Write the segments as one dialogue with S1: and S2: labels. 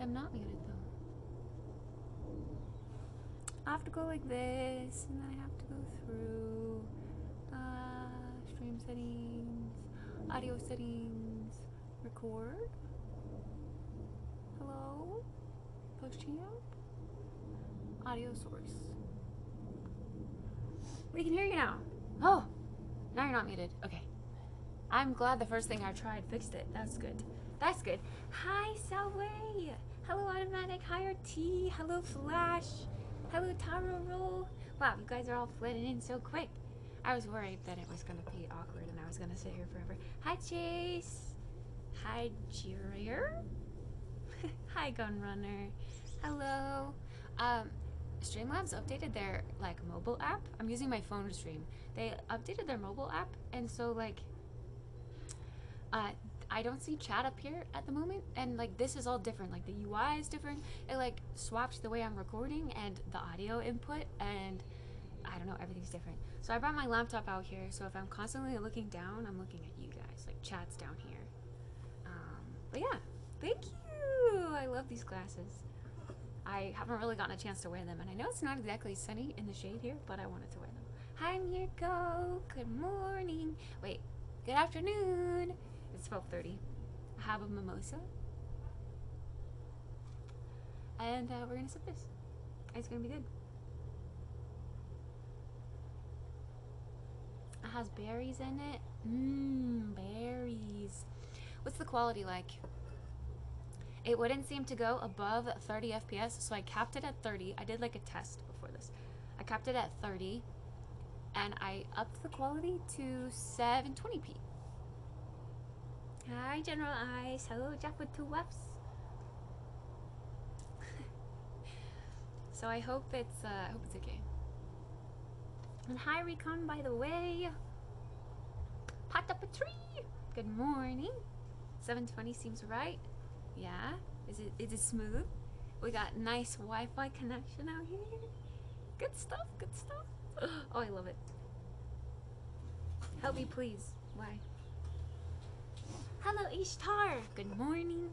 S1: am not muted though. I have to go like this, and then I have to go through uh, stream settings, audio settings, record. Hello? Post champ? Audio source. We can hear you now. Oh, now you're not muted. Okay. I'm glad the first thing I tried fixed it. That's good. That's good. Hi, Selway. Hello, Automatic. Hi, RT. Hello, Flash. Hello, Taro Roll. Wow, you guys are all flooding in so quick. I was worried that it was going to be awkward and I was going to sit here forever. Hi, Chase. Hi, Jirier. Hi, Gunrunner. Hello. Um, Streamlabs updated their like mobile app. I'm using my phone to stream. They updated their mobile app, and so like, uh, I don't see chat up here at the moment, and like this is all different. Like the UI is different. It like swapped the way I'm recording and the audio input, and I don't know, everything's different. So I brought my laptop out here. So if I'm constantly looking down, I'm looking at you guys. Like chat's down here. Um, but yeah, thank you. I love these glasses. I haven't really gotten a chance to wear them, and I know it's not exactly sunny in the shade here, but I wanted to wear them. Hi, Mirko. Good morning. Wait, good afternoon. It's 12:30. I have a mimosa, and uh, we're gonna sip this. It's gonna be good. It has berries in it. Mmm, berries. What's the quality like? It wouldn't seem to go above 30 FPS, so I capped it at 30. I did like a test before this. I capped it at 30, and I upped the quality to 720p. Hi, General Ice. Hello, Jack with two Fs. so I hope it's uh, I hope it's okay. And hi, Recon. By the way, popped up a tree. Good morning. 720 seems right. Yeah? Is it is it smooth? We got nice Wi-Fi connection out here. Good stuff, good stuff. Oh, I love it. Help me please. Why? Hello Ishtar. Good morning.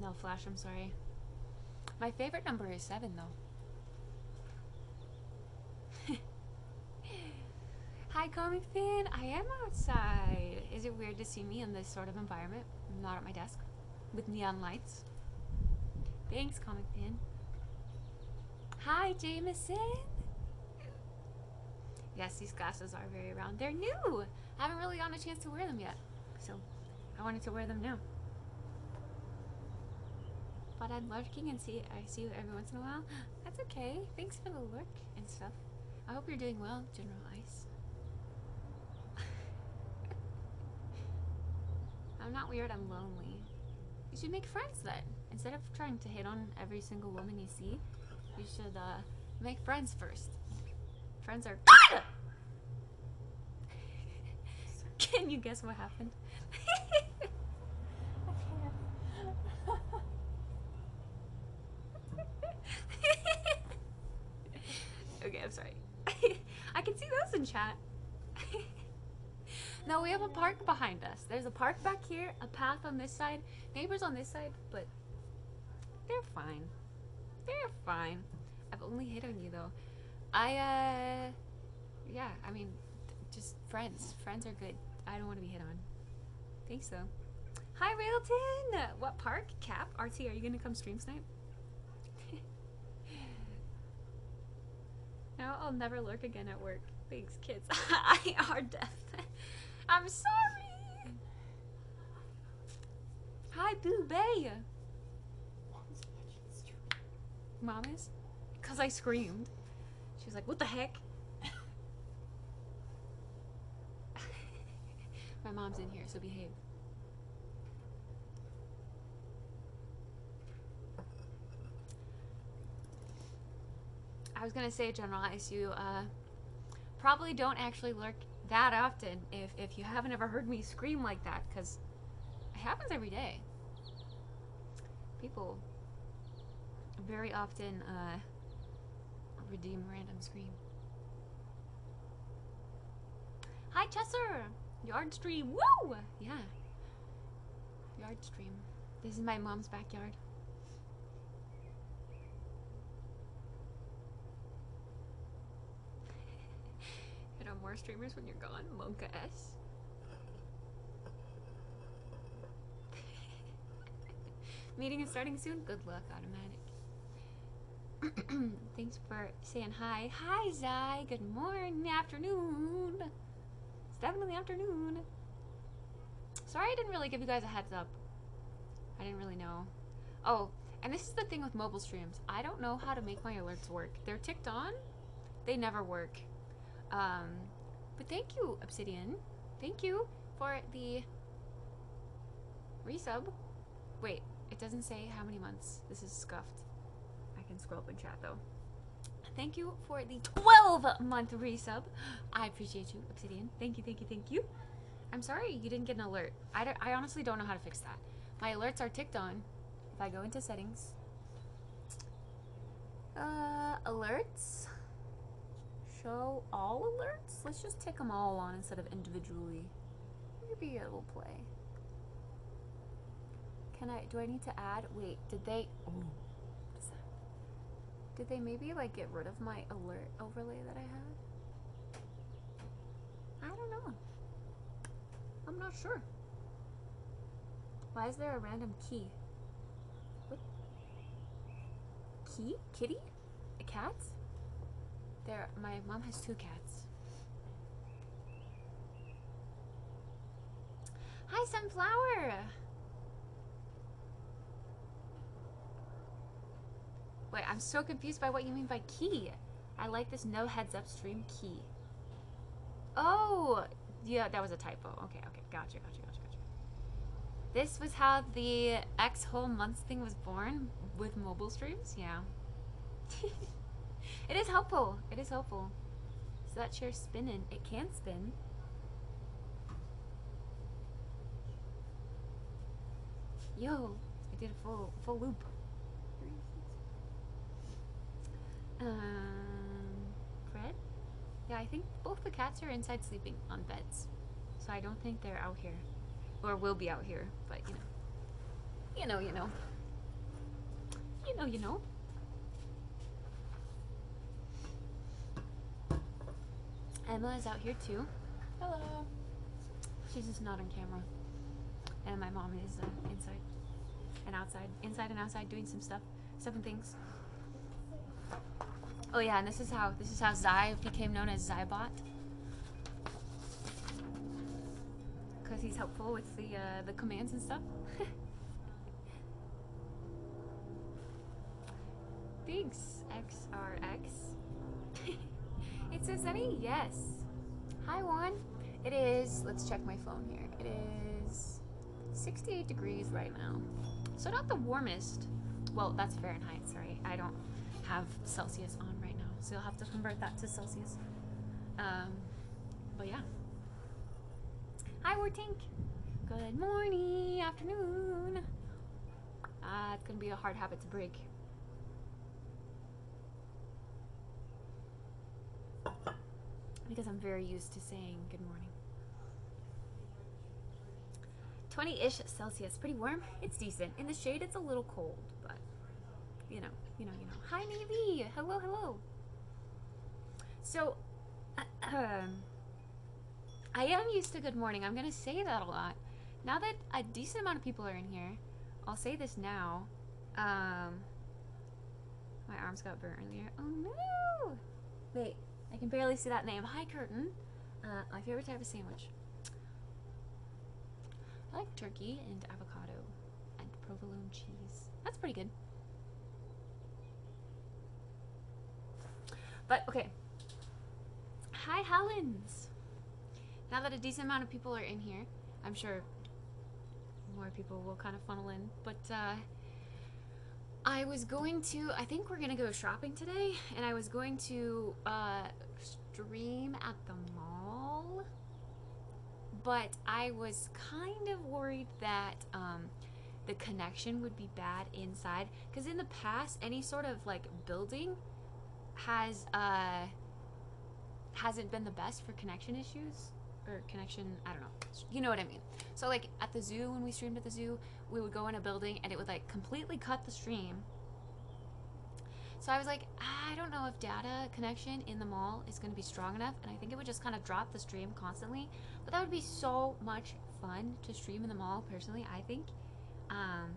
S1: No flash, I'm sorry. My favorite number is 7 though. Hi, comic fan. I am outside. Is it weird to see me in this sort of environment? I'm not at my desk with neon lights. Thanks, comic fan. Hi, Jameson. Yes, these glasses are very round. They're new. I haven't really gotten a chance to wear them yet, so I wanted to wear them now. But I'm lurking and see I see you every once in a while. That's okay. Thanks for the lurk and stuff. I hope you're doing well, General Ice. I'm not weird, I'm lonely. You should make friends then. Instead of trying to hit on every single woman you see, you should uh, make friends first. Friends are. Can you guess what happened? okay, I'm sorry. I can see those in chat. no, we have a park behind us. There's a park back here, a path on this side, neighbors on this side, but they're fine. They're fine. I've only hit on you though. I, uh, yeah, I mean, just friends. Friends are good. I don't want to be hit on. Thanks though. Hi, Railton! What park? Cap? RT, are you gonna come stream snipe? no, I'll never lurk again at work. Thanks, kids. I are deaf. I'm sorry! Hi, Boo Bay! Mom is? Because I screamed. She was like, what the heck? My mom's in here, so behave. I was gonna say, General you uh, probably don't actually lurk that often if, if you haven't ever heard me scream like that, because it happens every day. People very often uh, redeem random scream. Hi, Chesser! Yard stream, woo! Yeah. yard stream. This is my mom's backyard. Hit on more streamers when you're gone. Monka S. Meeting is starting soon. Good luck, automatic. Thanks for saying hi. Hi, Zai. Good morning, afternoon. It's definitely afternoon. Sorry I didn't really give you guys a heads up. I didn't really know. Oh, and this is the thing with mobile streams. I don't know how to make my alerts work. They're ticked on. They never work. Um, but thank you, Obsidian. Thank you for the resub. Wait, it doesn't say how many months. This is scuffed. I can scroll up in chat though. Thank you for the 12 month resub. I appreciate you, Obsidian. Thank you, thank you, thank you. I'm sorry you didn't get an alert. I, honestly don't know how to fix that. My alerts are ticked on. If I go into settings, uh, alerts, show all alerts. Let's just tick them all on instead of individually. Maybe it will play. Can I? Do I need to add? Wait, did they? Oh? Did they maybe like get rid of my alert overlay that I had? I don't know. I'm not sure. Why is there a random key? What? Key? Kitty? A cat? There, my mom has two cats. Hi, Sunflower! Wait, I'm so confused by what you mean by key. I like this no heads up stream key. Oh, yeah, that was a typo. Okay, okay, gotcha, gotcha, gotcha, gotcha. This was how the X whole months thing was born with mobile streams. Yeah, it is helpful. It is helpful. So that chair's spinning. It can spin. Yo, I did a full full loop. Um, Fred? Yeah, I think both the cats are inside sleeping on beds. So I don't think they're out here. Or will be out here, but you know. You know, you know. You know, you know. Emma is out here too. Hello. She's just not on camera. And my mom is uh, inside and outside, inside and outside doing some stuff, and things. Oh yeah, and this is how this is how Zai became known as Zybot. Cause he's helpful with the uh, the commands and stuff. Thanks, XRX. it says Sunny? Yes. Hi Juan. It is let's check my phone here. It is 68 degrees right now. So not the warmest. Well, that's Fahrenheit, sorry. I don't have Celsius on so you'll have to convert that to Celsius. Um, but yeah. Hi, Wartink. Good morning, afternoon. Ah, it's gonna be a hard habit to break. Because I'm very used to saying good morning. 20-ish Celsius, pretty warm. It's decent. In the shade, it's a little cold, but you know, you know, you know. Hi, Navy. Hello, hello. So, uh, um, I am used to good morning. I'm gonna say that a lot. Now that a decent amount of people are in here, I'll say this now. Um, my arms got burnt earlier. Oh no! Wait, I can barely see that name. Hi, Curtin. Uh, my favorite type of sandwich. I like turkey and avocado and provolone cheese. That's pretty good. But okay. Hi, Helens. Now that a decent amount of people are in here, I'm sure more people will kind of funnel in. But uh, I was going to, I think we're gonna go shopping today, and I was going to uh, stream at the mall. But I was kind of worried that um, the connection would be bad inside. Because in the past, any sort of like building has uh hasn't been the best for connection issues or connection. I don't know. You know what I mean. So like at the zoo when we streamed at the zoo, we would go in a building and it would like completely cut the stream. So I was like, I don't know if data connection in the mall is going to be strong enough, and I think it would just kind of drop the stream constantly. But that would be so much fun to stream in the mall, personally. I think. Um,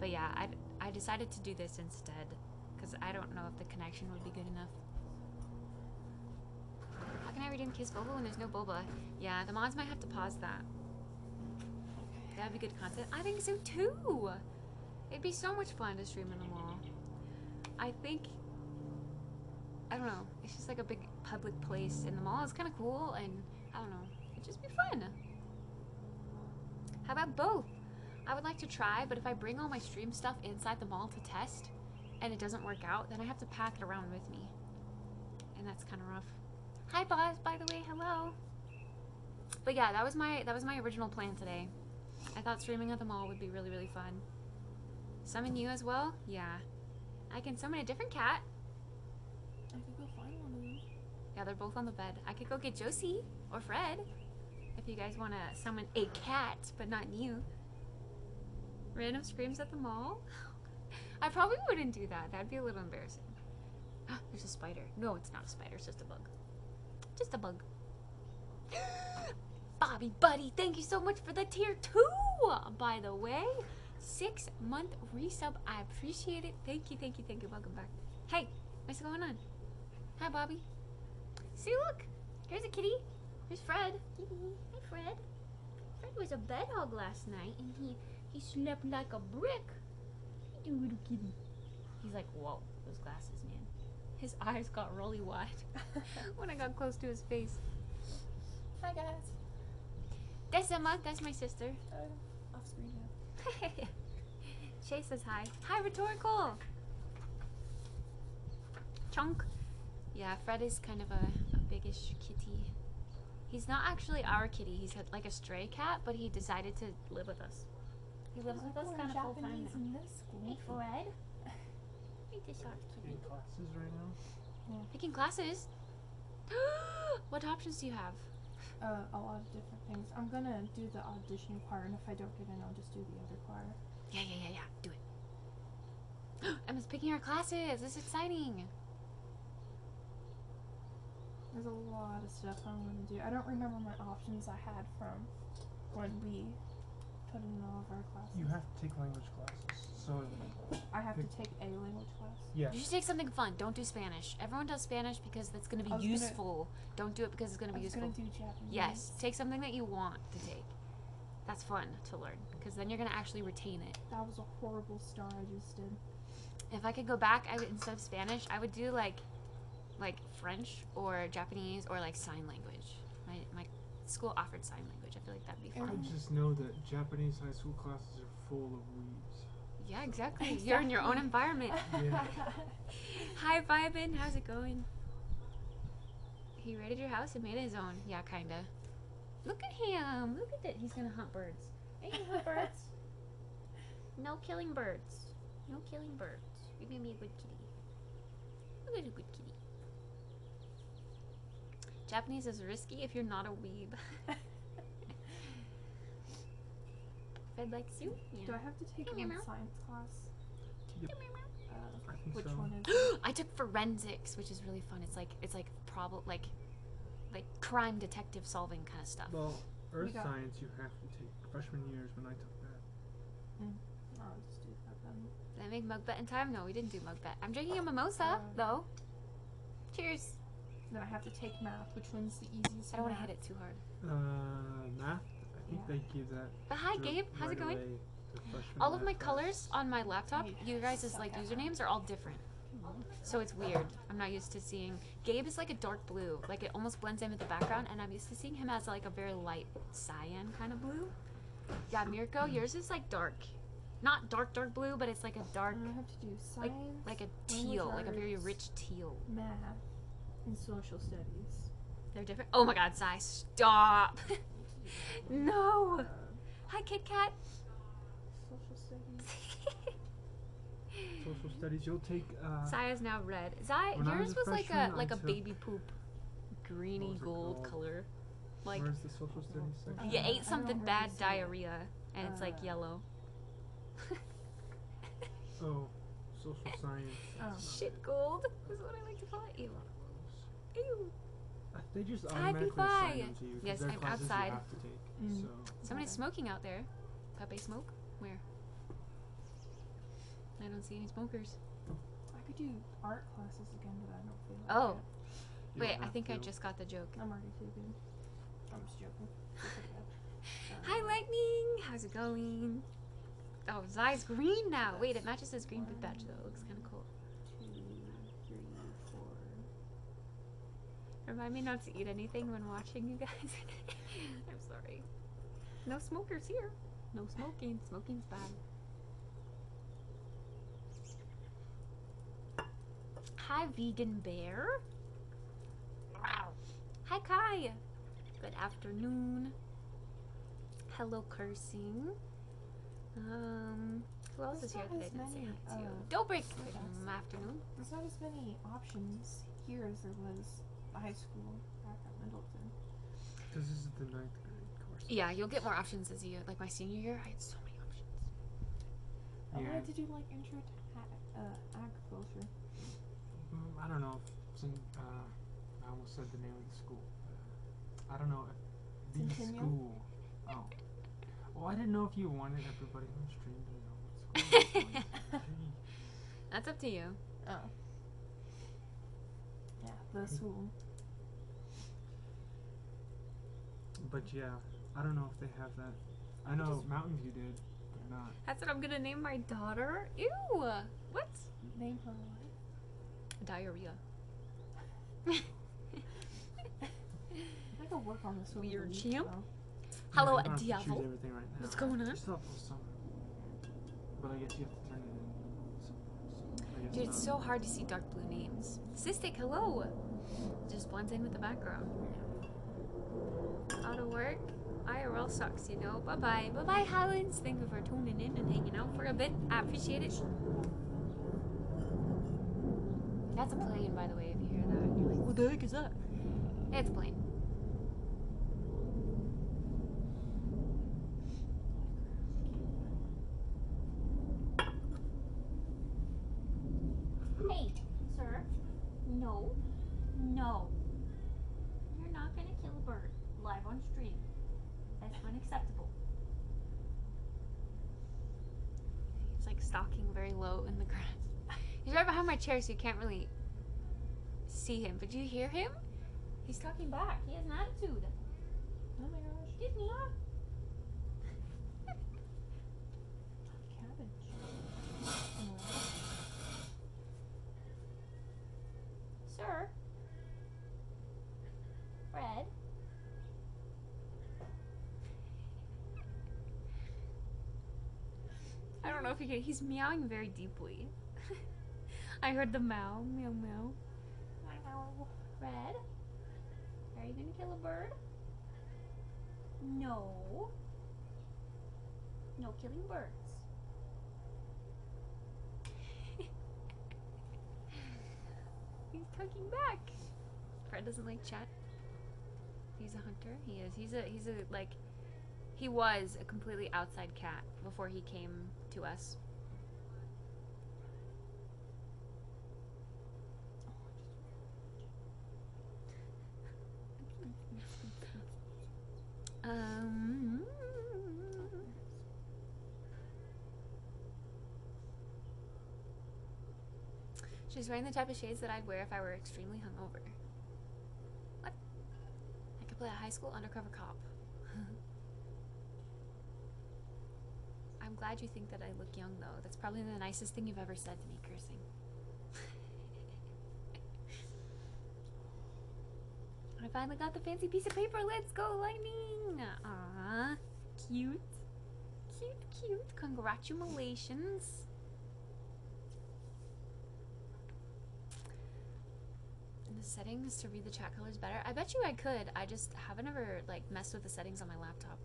S1: but yeah, I I decided to do this instead because I don't know if the connection would be good enough. How can I redeem Kiss Boba when there's no Boba? Yeah, the mods might have to pause that. That'd be good content. I think so too. It'd be so much fun to stream in the mall. I think. I don't know. It's just like a big public place in the mall. It's kind of cool, and I don't know. It'd just be fun. How about both? I would like to try, but if I bring all my stream stuff inside the mall to test, and it doesn't work out, then I have to pack it around with me, and that's kind of rough. Hi, boss. By the way, hello. But yeah, that was my that was my original plan today. I thought streaming at the mall would be really really fun. Summon you as well? Yeah. I can summon a different cat.
S2: I could go find one of them.
S1: Yeah, they're both on the bed. I could go get Josie or Fred if you guys want to summon a cat, but not you. Random screams at the mall? I probably wouldn't do that. That'd be a little embarrassing. There's a spider. No, it's not a spider. It's just a bug. Just a bug. Bobby Buddy, thank you so much for the tier two, by the way. Six month resub. I appreciate it. Thank you, thank you, thank you. Welcome back. Hey, what's going on? Hi, Bobby. See, look. Here's a kitty. Here's Fred. Hi, Fred. Fred was a bed hog last night, and he he slept like a brick. Hey, little kitty. He's like, whoa, those glasses. His eyes got really wide when I got close to his face.
S2: Hi guys.
S1: That's Emma. That's my sister.
S2: Uh, off screen now.
S1: Shay says hi. Hi, Rhetorical. Chunk. Yeah, Fred is kind of a, a biggish kitty. He's not actually our kitty. He's had like a stray cat, but he decided to live with us. He lives with us kind of full time now.
S2: in this school.
S1: Hey, Fred. Hey, this our kitty.
S3: in classes right now. Yeah.
S1: Picking classes. what options do you have?
S2: Uh, a lot of different things. I'm gonna do the audition choir, and if I don't get in, I'll just do the other choir.
S1: Yeah, yeah, yeah, yeah. Do it. Emma's picking our classes. This is exciting.
S2: There's a lot of stuff I'm gonna do. I don't remember my options I had from when we put in all of our classes.
S3: You have to take language classes. So
S2: I have to take a language class.
S3: yes,
S1: You should take something fun. Don't do Spanish. Everyone does Spanish because that's going to be
S2: I was gonna-
S1: useful. Don't do it because it's going to
S2: I
S1: be
S2: was
S1: useful.
S2: gonna do Japanese.
S1: Yes, take something that you want to take. That's fun to learn because then you're going to actually retain it.
S2: That was a horrible star I just did.
S1: If I could go back, I would instead of Spanish, I would do like like French or Japanese or like sign language. My my school offered sign language. I feel like that'd be fun.
S3: I just know that Japanese high school classes are full of weebs.
S1: Yeah, exactly. You're in your own environment.
S3: Yeah.
S1: Hi, Vibin. How's it going? He raided your house and made his own. Yeah, kinda. Look at him. Look at that. He's gonna hunt birds. Are you gonna hunt birds? No killing birds. No killing birds. You're gonna be a good kitty. Look at a good kitty. Japanese is risky if you're not a weeb. Fed likes you.
S2: Do I have to take
S1: Meow,
S2: one
S1: meow.
S2: science class?
S3: Yep.
S2: Uh,
S3: I think
S2: which
S3: so.
S2: one is?
S1: I took forensics, which is really fun. It's like it's like problem like like crime detective solving kind of stuff.
S3: Well, earth
S2: got-
S3: science you have to take freshman years when I took that.
S2: I'll just do that then.
S1: Did I make mug bet in time? No, we didn't do mug bet. I'm drinking a mimosa
S2: Um,
S1: though. Cheers.
S2: Then I have to take math. Which one's the easiest?
S1: I don't want to hit it too hard.
S3: Uh, math. I think they give that.
S1: But hi, Gabe. How's
S3: right
S1: it going?
S3: away to freshman
S1: All of my
S3: math
S1: colors on my laptop,
S2: Hey,
S1: you guys'
S2: suck
S1: like usernames are all different. So it's weird. I'm not used to seeing Gabe is like a dark blue, like it almost blends in with the background, and I'm used to seeing him as like a very light cyan kind of blue. Yeah, Mirko, yours is like dark, not dark dark blue, but it's like a dark,
S2: I have to do
S1: like
S2: science,
S1: like a teal, like a very rich teal.
S2: math, and social studies.
S1: They're different. Oh my God, Zai, stop! no.
S2: Uh,
S1: Hi, Kit Kat.
S2: social studies.
S3: Social studies. You'll take. Uh,
S1: Zai is now red. Zai,
S3: When
S1: yours
S3: was
S1: was, like a like a baby poop, greeny gold color. Like
S3: Where's the social studies section?
S1: you
S2: Uh,
S1: ate something bad,
S2: see it.
S1: diarrhea, and it's like
S2: Uh,
S1: yellow.
S3: Oh, social science.
S2: Oh.
S1: Shit gold is what I like to call it. Ew. Ew.
S3: They just
S1: Hi,
S3: automatically
S1: Peepie.
S3: assign them to you. 'cause
S1: Yes,
S3: they're
S1: I'm
S3: classes
S1: outside.
S3: You have to take.
S2: Mm.
S3: So
S1: Somebody's
S2: Okay.
S1: smoking out there. Pepe smoke? Where? I don't see any smokers.
S2: I could do art classes again, but I don't feel like
S1: Oh.
S3: you
S1: Wait, I
S3: have
S1: think I just got the joke.
S2: I'm already too good. I'm just joking.
S1: Hi, Lightning! How's it going? Oh, Zai's green now. Wait, it matches his green boot badge, though. It looks kind of cool. Remind me not to eat anything when watching you guys. I'm sorry. No smokers here. No smoking. Smoking's bad. Hi, vegan bear. Hi, Kai. Good afternoon. Hello, cursing. Um, who else is here that I didn't say hi to?
S2: uh,
S1: Don't break.
S2: wait,
S1: afternoon.
S2: There's not as many options here as there was high school back at Middleton.
S3: Because this is the ninth grade course.
S1: Yeah, you'll get more options as you like my senior year. I had so many options.
S2: I
S3: Yeah.
S2: wanted to do like intro to ha- uh, agriculture.
S3: Mm, I don't know if it's in, uh, I almost said the name of the school. Uh, I don't know if the
S2: Centennial?
S3: school. Oh. Well, I didn't know if you wanted everybody on stream to know what school. going to.
S1: That's up to you.
S2: Oh. Yeah, the school.
S3: But yeah, I don't know if they have that. I know Mountain View did, but not.
S1: That's what I'm gonna name my daughter. Ew. What?
S2: Name her what?
S1: Diarrhea.
S2: I could work on this over
S1: Weird champ.
S2: though.
S1: Hello,
S3: yeah, you don't have to
S1: Diavol.
S3: choose everything right now.
S1: What's going on?
S3: You still have. But I guess you have to turn it in. So, so I guess
S1: Dude, it's so hard to see dark blue names. Cystic, hello. Just blends in with the background. Out of work. IRL sucks, you know. Bye bye. Bye bye, Highlands. Thank you for tuning in and hanging out for a bit. I appreciate it. That's a plane, by the way, if you hear that. You're like, what the heck is that? It's a plane. Hey, sir. No. No. You're not gonna kill a bird live on stream. That's unacceptable. He's like stalking very low in the grass. He's right behind my chair, so you can't really see him. But do you hear him? He's talking back. He has an attitude.
S2: Oh my gosh.
S1: Excuse me.
S2: Cabbage. Oh.
S1: Sir. Fred. I don't know if you can. He's meowing very deeply. I heard the meow, meow, meow. Meow. Fred. Are you gonna kill a bird? No. No killing birds. He's tugging back. Fred doesn't like chat. He's a hunter. He is. He's a. He's a like. He was a completely outside cat before he came to us. Um. She's wearing the type of shades that I'd wear if I were extremely hungover. What? I could play a high school undercover cop. I'm glad you think that I look young, though. That's probably the nicest thing you've ever said to me, cursing. I finally got the fancy piece of paper. Let's go, Lightning! Ah, cute. Cute, cute. Congratulations. The settings to read the chat colors better. I bet you I could. I just haven't ever like messed with the settings on my laptop.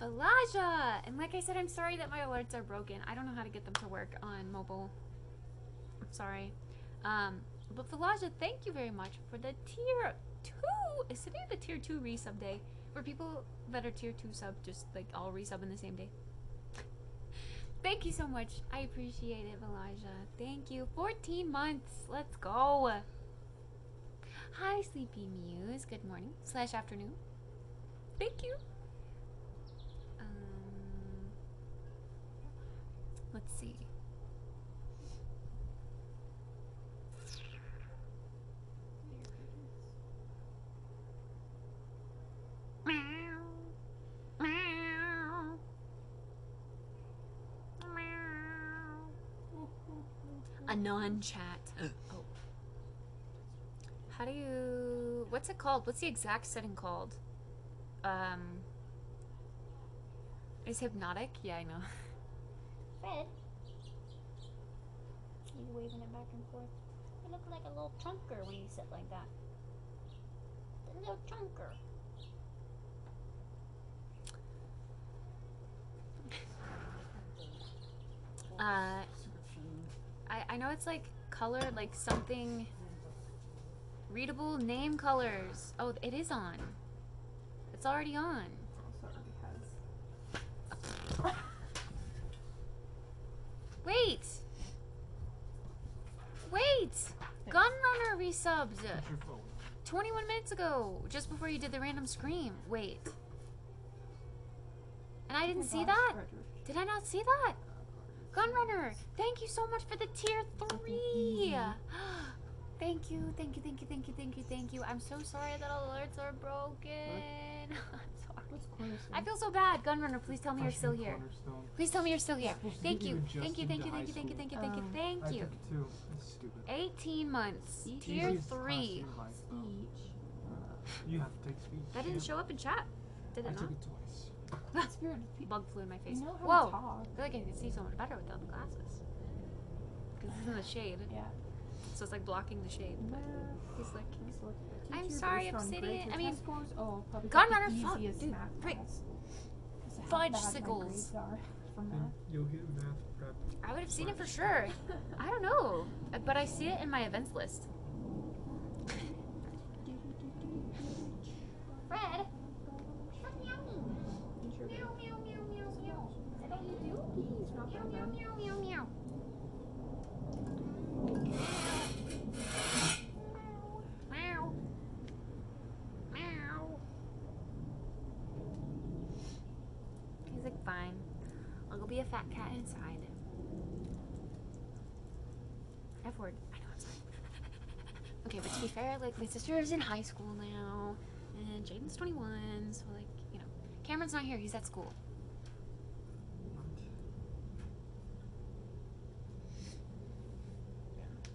S1: Valaja! And like I said, I'm sorry that my alerts are broken. I don't know how to get them to work on mobile. I'm sorry. Um, but Valaja, thank you very much for the tier. two. Is today the tier two resub day? Where people that are tier two sub just like all resub in the same day? Thank you so much. I appreciate it, Elijah. Thank you. 14 months. Let's go. Hi, Sleepy Muse. Good morning slash afternoon. Thank you. Let's see. Meow. Meow. Meow. Anon chat. oh. How do you. What's it called? What's the exact setting called? Um. Is hypnotic? Yeah, I know.
S4: Fred? He's waving it back and forth. You look like a little chunker when you sit like that. The little chunker.
S1: Uh. I, I know it's like color, like something. Readable name colors. Oh, it is on. It's already on.
S2: Also already has.
S1: Wait! Wait! Gunrunner resubbed
S3: Put your phone.
S1: 21 minutes ago, just before you did the random scream. Wait. And I didn't see that? Did I not see that? Gunrunner, thank you so much for the tier three. thank you, thank you, thank you, thank you, thank you, thank you. I'm so sorry that alerts are broken. I'm sorry.
S2: What's cornerstone?
S1: I feel so bad. Gunrunner, please tell me you're still here. Please tell me you're still here. Thank you.
S3: you
S1: Thank you, thank you, thank you, thank you, thank you, thank you, thank you.
S3: took it too. That's stupid.
S1: 18 months. Tier 3.
S3: in life, though.
S2: Speech.
S3: You have to take speech.
S1: That didn't show up in chat. Did
S3: I
S1: it
S3: took
S1: not?
S3: it twice.
S2: Uh, spirit. pe-
S1: Bug flew in my face.
S2: You know
S1: Whoa! I feel like I can see so much better without the glasses. Because it's in the shade.
S2: Yeah.
S1: So it's like blocking the shade.
S2: Well,
S1: He's like,
S2: just look.
S1: I'm sorry,
S2: based on
S1: Obsidian. I mean,
S2: test scores? oh, probably
S1: Gun
S2: got
S1: Runner,
S2: the
S1: fuck,
S2: easiest
S1: dude,
S2: math
S1: frick.
S2: class. 'Cause of how
S1: Fudge
S2: bad
S1: sickles.
S2: grades are from
S3: Then
S2: math.
S3: you'll hit math prep.
S1: I would have seen it for sure. I don't know. But I see it in my events list.
S4: Fred? Stop meowing.
S2: You sure
S4: Meow,
S2: did.
S4: meow, meow, meow, meow. Is that all you do?
S2: He's not
S4: Meow,
S2: that
S4: meow,
S2: bad.
S4: meow, meow, meow.
S1: Meow. Meow. He's like, fine. I'll go be a fat cat inside. F word. I know, I'm sorry. okay, but to be fair, like, my sister is in high school now, and Jaden's 21, so, like, you know. Cameron's not here, he's at school.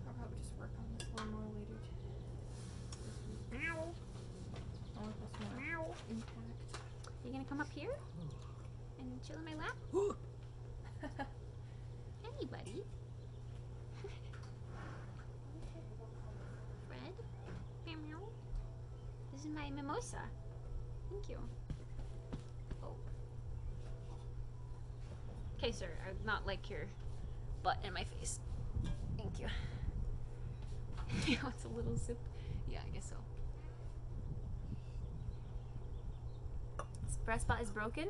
S2: I'll probably just work on this one more later.
S1: Meow.
S2: I want this more
S1: Meow.
S2: impact.
S1: You gonna come up here and chill in my lap? Anybody? Fred? Meow meow. This is my mimosa. Thank you. Oh. Okay, sir. I would not like your butt in my face. Thank you. know, it's a little sip. Yeah, I guess so. Spreadspot is broken?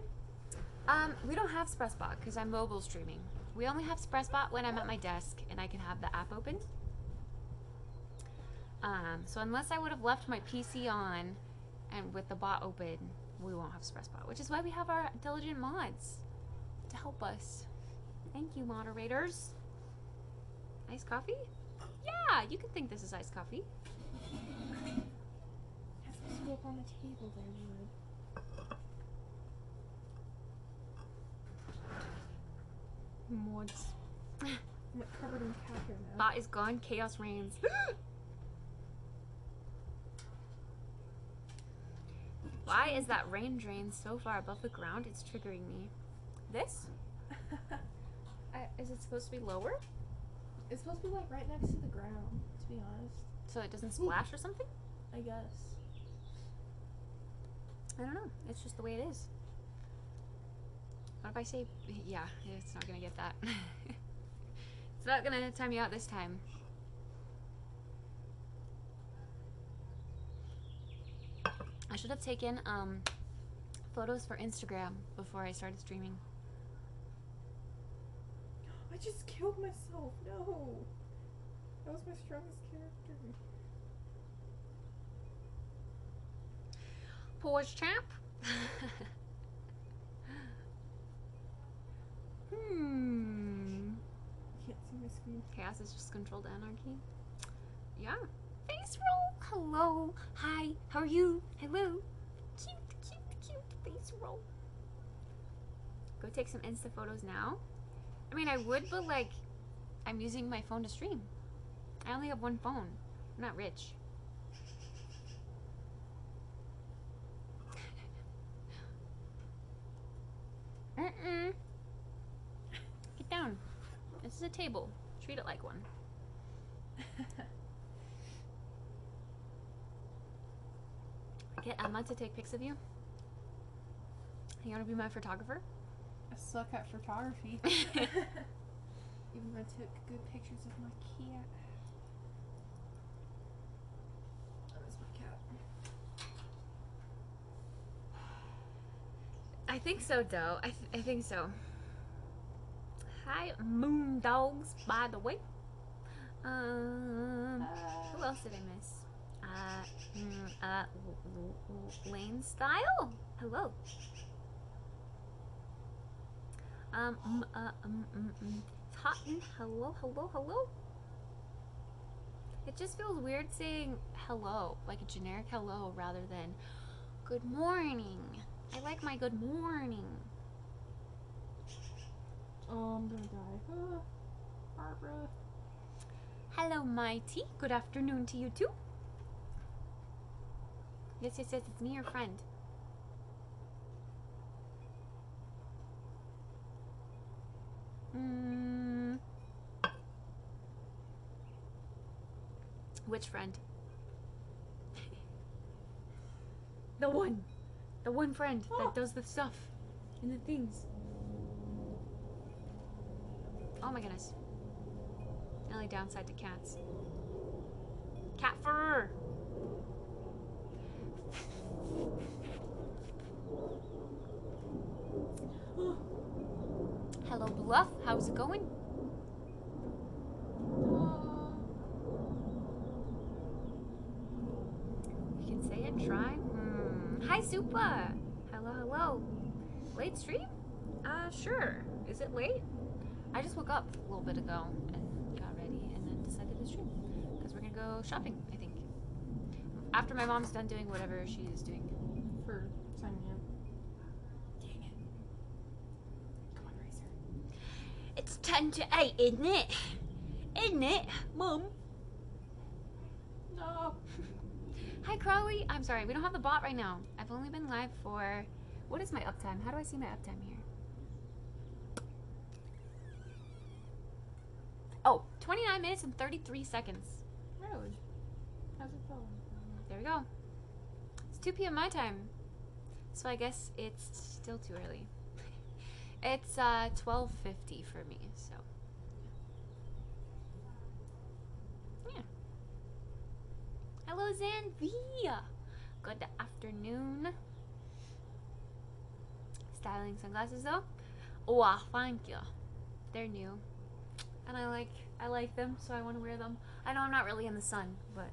S1: Um, we don't have Spreadspot because I'm mobile streaming. We only have Spreadspot when I'm at my desk and I can have the app open. Um, so unless I would have left my PC on and with the bot open, we won't have Spreadspot, which is why we have our intelligent mods to help us. Thank you, moderators. Iced coffee? Yeah, you can think this is iced coffee.
S2: That's supposed to go up on the table there, Wood.
S1: Mods.
S2: I'm like covered in cat hair now.
S1: Bot is gone. Chaos reigns. Why is that rain drain so far above the ground? It's triggering me. This? Uh, is it supposed to be lower
S2: it's supposed to be like right next to the ground, to be honest.
S1: so it doesn't splash or something?
S2: I guess.
S1: I don't know. It's just the way it is. What if I say, yeah, it's not gonna get that. it's not gonna time you out this time. I should have taken um photos for Instagram before I started streaming.
S2: I just killed myself. No. That was my strongest character.
S1: Pause champ. hmm.
S2: Can't see my screen.
S1: Chaos is just controlled anarchy. Yeah. Face roll. Hello. Hi. How are you? Hello. Cute, cute, cute face roll. Go take some Insta photos now. I mean, I would, but like, I'm using my phone to stream. I only have one phone. I'm not rich. Mm-mm. Get down. This is a table. Treat it like one. Get Emma to take pics of you. You want to be my photographer?
S2: I suck at photography. Even though I took good pictures of my cat. That is my cat.
S1: I think so, Doe. I, th- I think so. Hi, moon dogs, by the way. Um, who else did I miss? Uh, mm, uh, Lane Style? Hello. Um, mm, uh, um, mm, mm. Totten, hello, hello, hello. It just feels weird saying hello, like a generic hello, rather than good morning. I like my good morning.
S2: Oh, I'm gonna die. Ah, Barbara.
S1: Hello, Mighty. Good afternoon to you too. Yes, yes, yes. It's me, your friend. Mm. Which friend? the one. The one friend
S2: Oh.
S1: that does the stuff and the things. Oh my goodness. Only downside to cats. Cat fur! Hello, Bluff. How's it going? You can say it, try. Hmm. Hi, Supa! Hello, hello. Late stream? Uh, sure. Is it late? I just woke up a little bit ago and got ready and then decided to stream. Because we're gonna go shopping, I think. After my mom's done doing whatever she's doing.
S2: For signing in.
S1: Dang it. Come on, Racer.
S4: 10 to 8, isn't it? Isn't it, Mum?
S2: No.
S1: Hi, Crowley. I'm sorry, we don't have the bot right now. I've only been live for. What is my uptime? How do I see my uptime here? Oh, 29 minutes and 33 seconds.
S2: Really? How's it going?
S1: There we go. It's 2 p.m. my time. So I guess it's still too early. It's uh 12:50 for me, so yeah. Hello Zanvia. Good afternoon. Styling sunglasses though? Oh, ah, thank you. They're new. And I like I like them, so I want to wear them. I know I'm not really in the sun, but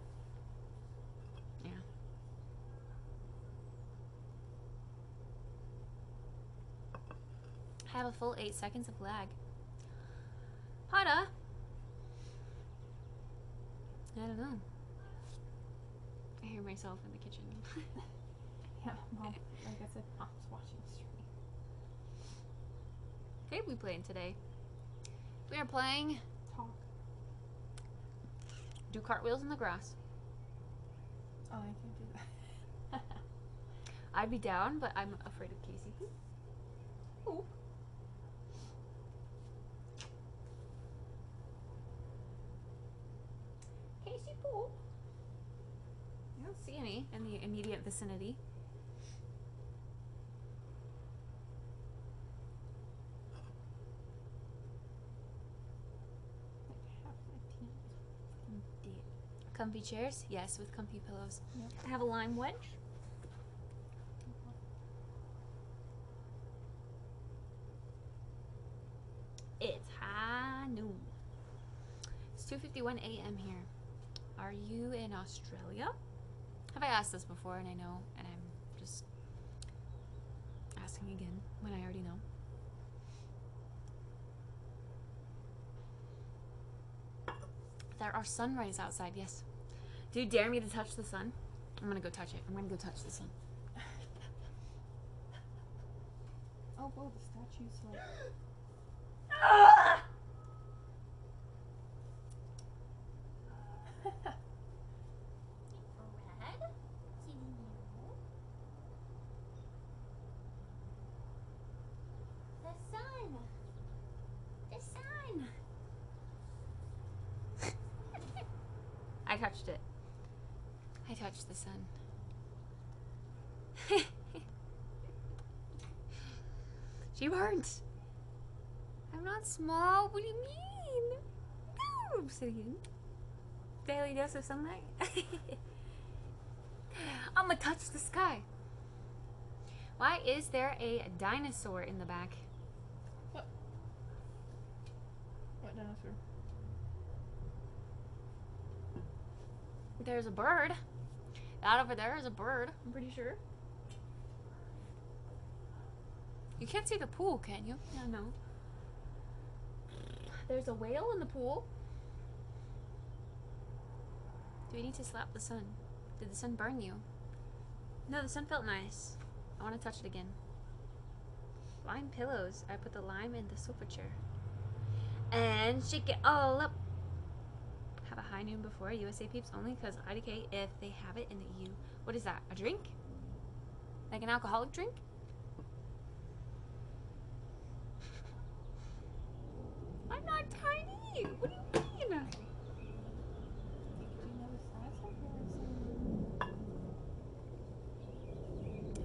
S1: yeah. I have a full eight seconds of lag. Hada. I don't know. I hear myself in the kitchen.
S2: Yeah, mom. Like I said, mom's watching the stream.
S1: Okay, we playing today? We are playing
S2: Talk.
S1: do cartwheels in the grass.
S2: Oh, I can't do that.
S1: I'd be down, but I'm afraid of Casey.
S2: Ooh.
S1: See pool. I don't see any in the immediate vicinity. Comfy chairs? Yes, with comfy pillows.
S2: Yep.
S1: I have a lime wedge. It's high noon. It's 2.51 a.m. here. Are you in Australia? Have I asked this before and I know and I'm just asking again when I already know. There are sunrays outside, yes. Do you dare me to touch the sun? I'm gonna go touch it. I'm gonna go touch the sun.
S2: Oh, whoa, the statue's like.
S4: Red? See you. The sun. The sun.
S1: I touched it. I touched the sun. she weren't. I'm not small. What do you mean? No, obsidian. Daily dose of sunlight. I'm gonna touch the sky. Why is there a dinosaur in the back?
S2: What dinosaur?
S1: There's a bird. That over there is a bird, I'm pretty sure. You can't see the pool, can you? No, no. There's a whale in the pool. Do we need to slap the sun? Did the sun burn you? No, the sun felt nice. I want to touch it again. Lime pillows. I put the lime in the sofa chair. And shake it all up high noon before USA peeps only because IDK if they have it in the EU. What is that? A drink? Like an alcoholic drink? I'm not tiny. What do you mean?
S2: You?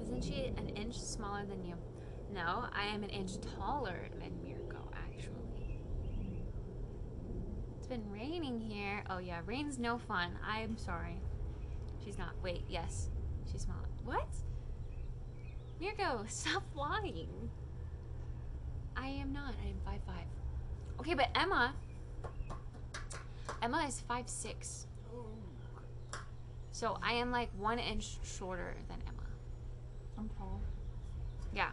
S1: Isn't she an inch smaller than you? No, I am an inch taller than Mirko, actually. It's been raining here. Oh yeah, rain's no fun. I'm sorry. She's not. Wait, yes. She's not. What? Mirko, stop lying. I am not. I am five five. Okay, but Emma. Emma is five six. So I am like one inch shorter than Emma.
S2: I'm tall.
S1: Yeah.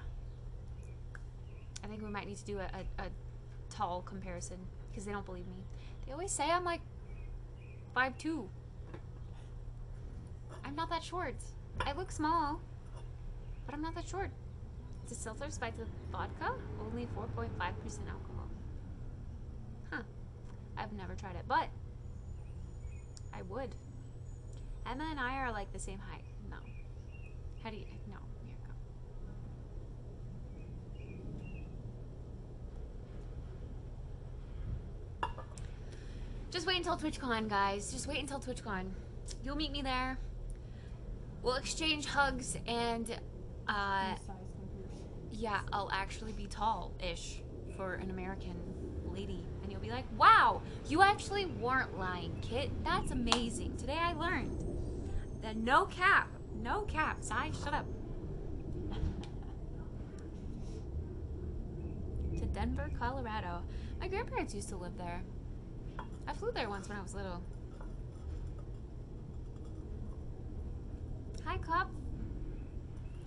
S1: I think we might need to do a, a, a tall comparison because they don't believe me. They always say I'm like five two. I'm not that short. I look small, but I'm not that short. It's a seltzer spiked with vodka, only 4.5% alcohol. Huh. I've never tried it, but I would. Emma and I are like the same height. No. How do you? No. Here you go. Just wait until TwitchCon, guys. Just wait until TwitchCon. You'll meet me there. We'll exchange hugs and, uh, yeah, I'll actually be tall-ish for an American lady. And you'll be like, wow, you actually weren't lying, Kit. That's amazing. Today I learned that no cap, no cap. Zai, shut up. to Denver, Colorado. My grandparents used to live there. I flew there once when I was little. Hi, Cop.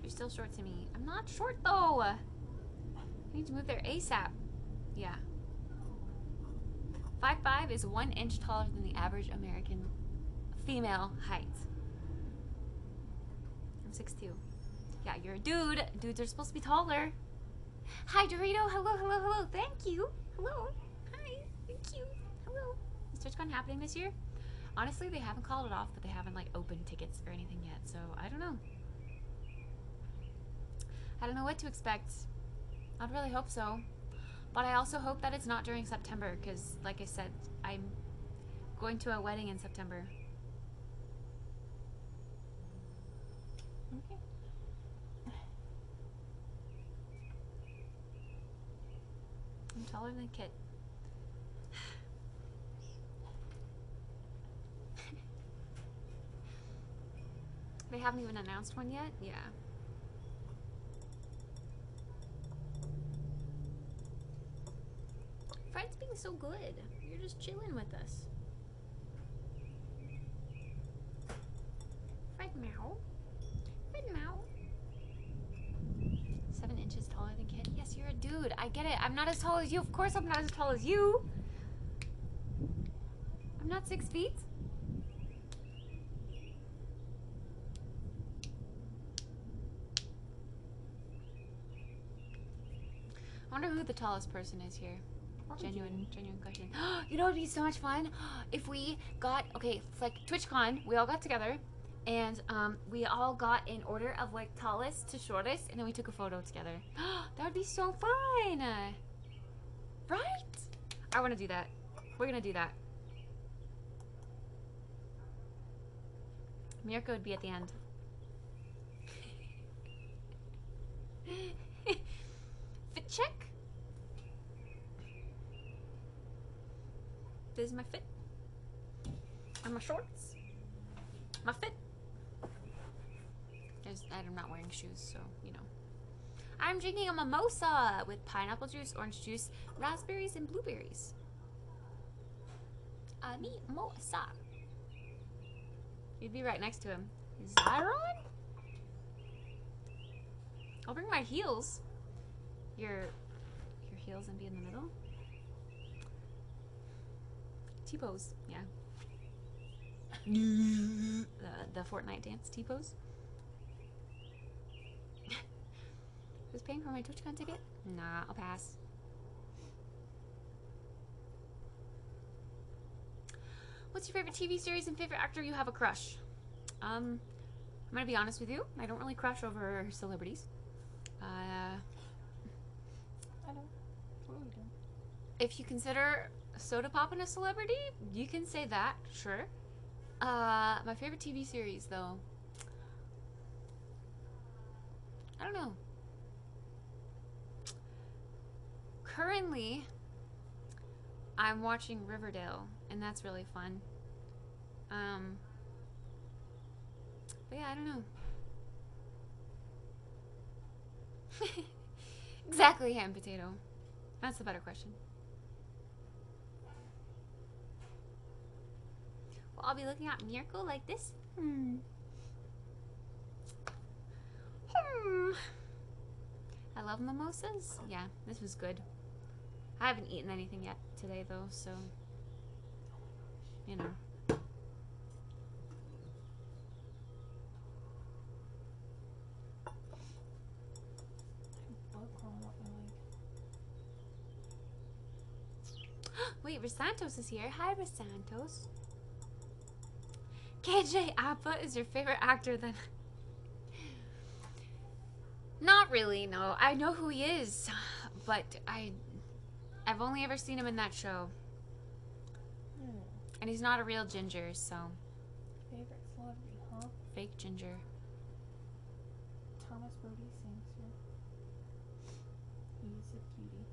S1: You're still short to me. I'm not short though. I need to move there ASAP. Yeah. Five five is one inch taller than the average American female height. I'm 6'2". Yeah, you're a dude. Dudes are supposed to be taller. Hi, Dorito. Hello, hello, hello. Thank you. Hello. Hi. Thank you. Hello. TwitchCon happening this year? Honestly, they haven't called it off, but they haven't like opened tickets or anything yet. So I don't know. I don't know what to expect. I'd really hope so. But I also hope that it's not during September because, like I said, I'm going to a wedding in September.
S2: Okay.
S1: I'm taller than Kit. They haven't even announced one yet? Yeah. Fred's being so good. You're just chilling with us. Fred Meow. Fred Meow. Seven inches taller than Kit. Yes, you're a dude. I get it. I'm not as tall as you. Of course I'm not as tall as you. I'm not six feet. I wonder who the tallest person is here. Genuine, genuine question. you know, it'd be so much fun if we got okay. It's like TwitchCon. We all got together, and um, we all got in order of like tallest to shortest, and then we took a photo together. that would be so fun, right? I want to do that. We're gonna do that. Mirko would be at the end. Check. This is my fit. And my shorts. My fit. There's, I'm not wearing shoes, so, you know. I'm drinking a mimosa with pineapple juice, orange juice, raspberries, and blueberries. A mimosa. You'd be right next to him. Zyron? I'll bring my heels. Your your heels and be in the middle. T-pose, yeah. the, the Fortnite dance T-pose. Who's paying for my TwitchCon ticket? Nah, I'll pass. What's your favorite TV series and favorite actor you have a crush? Um, I'm gonna be honest with you. I don't really crush over celebrities. Uh,
S2: I don't. What are we doing?
S1: If you consider Soda Pop a celebrity, you can say that, sure. Uh, my favorite TV series, though. I don't know. Currently, I'm watching Riverdale, and that's really fun. Um, but yeah, I don't know. exactly, ham potato. That's the better question. I'll be looking at Miracle like this. Hmm. Hmm. I love mimosas. Yeah, this was good. I haven't eaten anything yet today, though, so. You know. Wait, Rosantos is here. Hi, Rosantos. KJ Appa is your favorite actor, then? Not really, no. I know who he is, but I, I've only ever seen him in that show,
S2: Hmm.
S1: and he's not a real ginger, so
S2: Favorite celebrity, huh?
S1: fake ginger.
S2: Thomas Brodie Sangster. He's a cutie.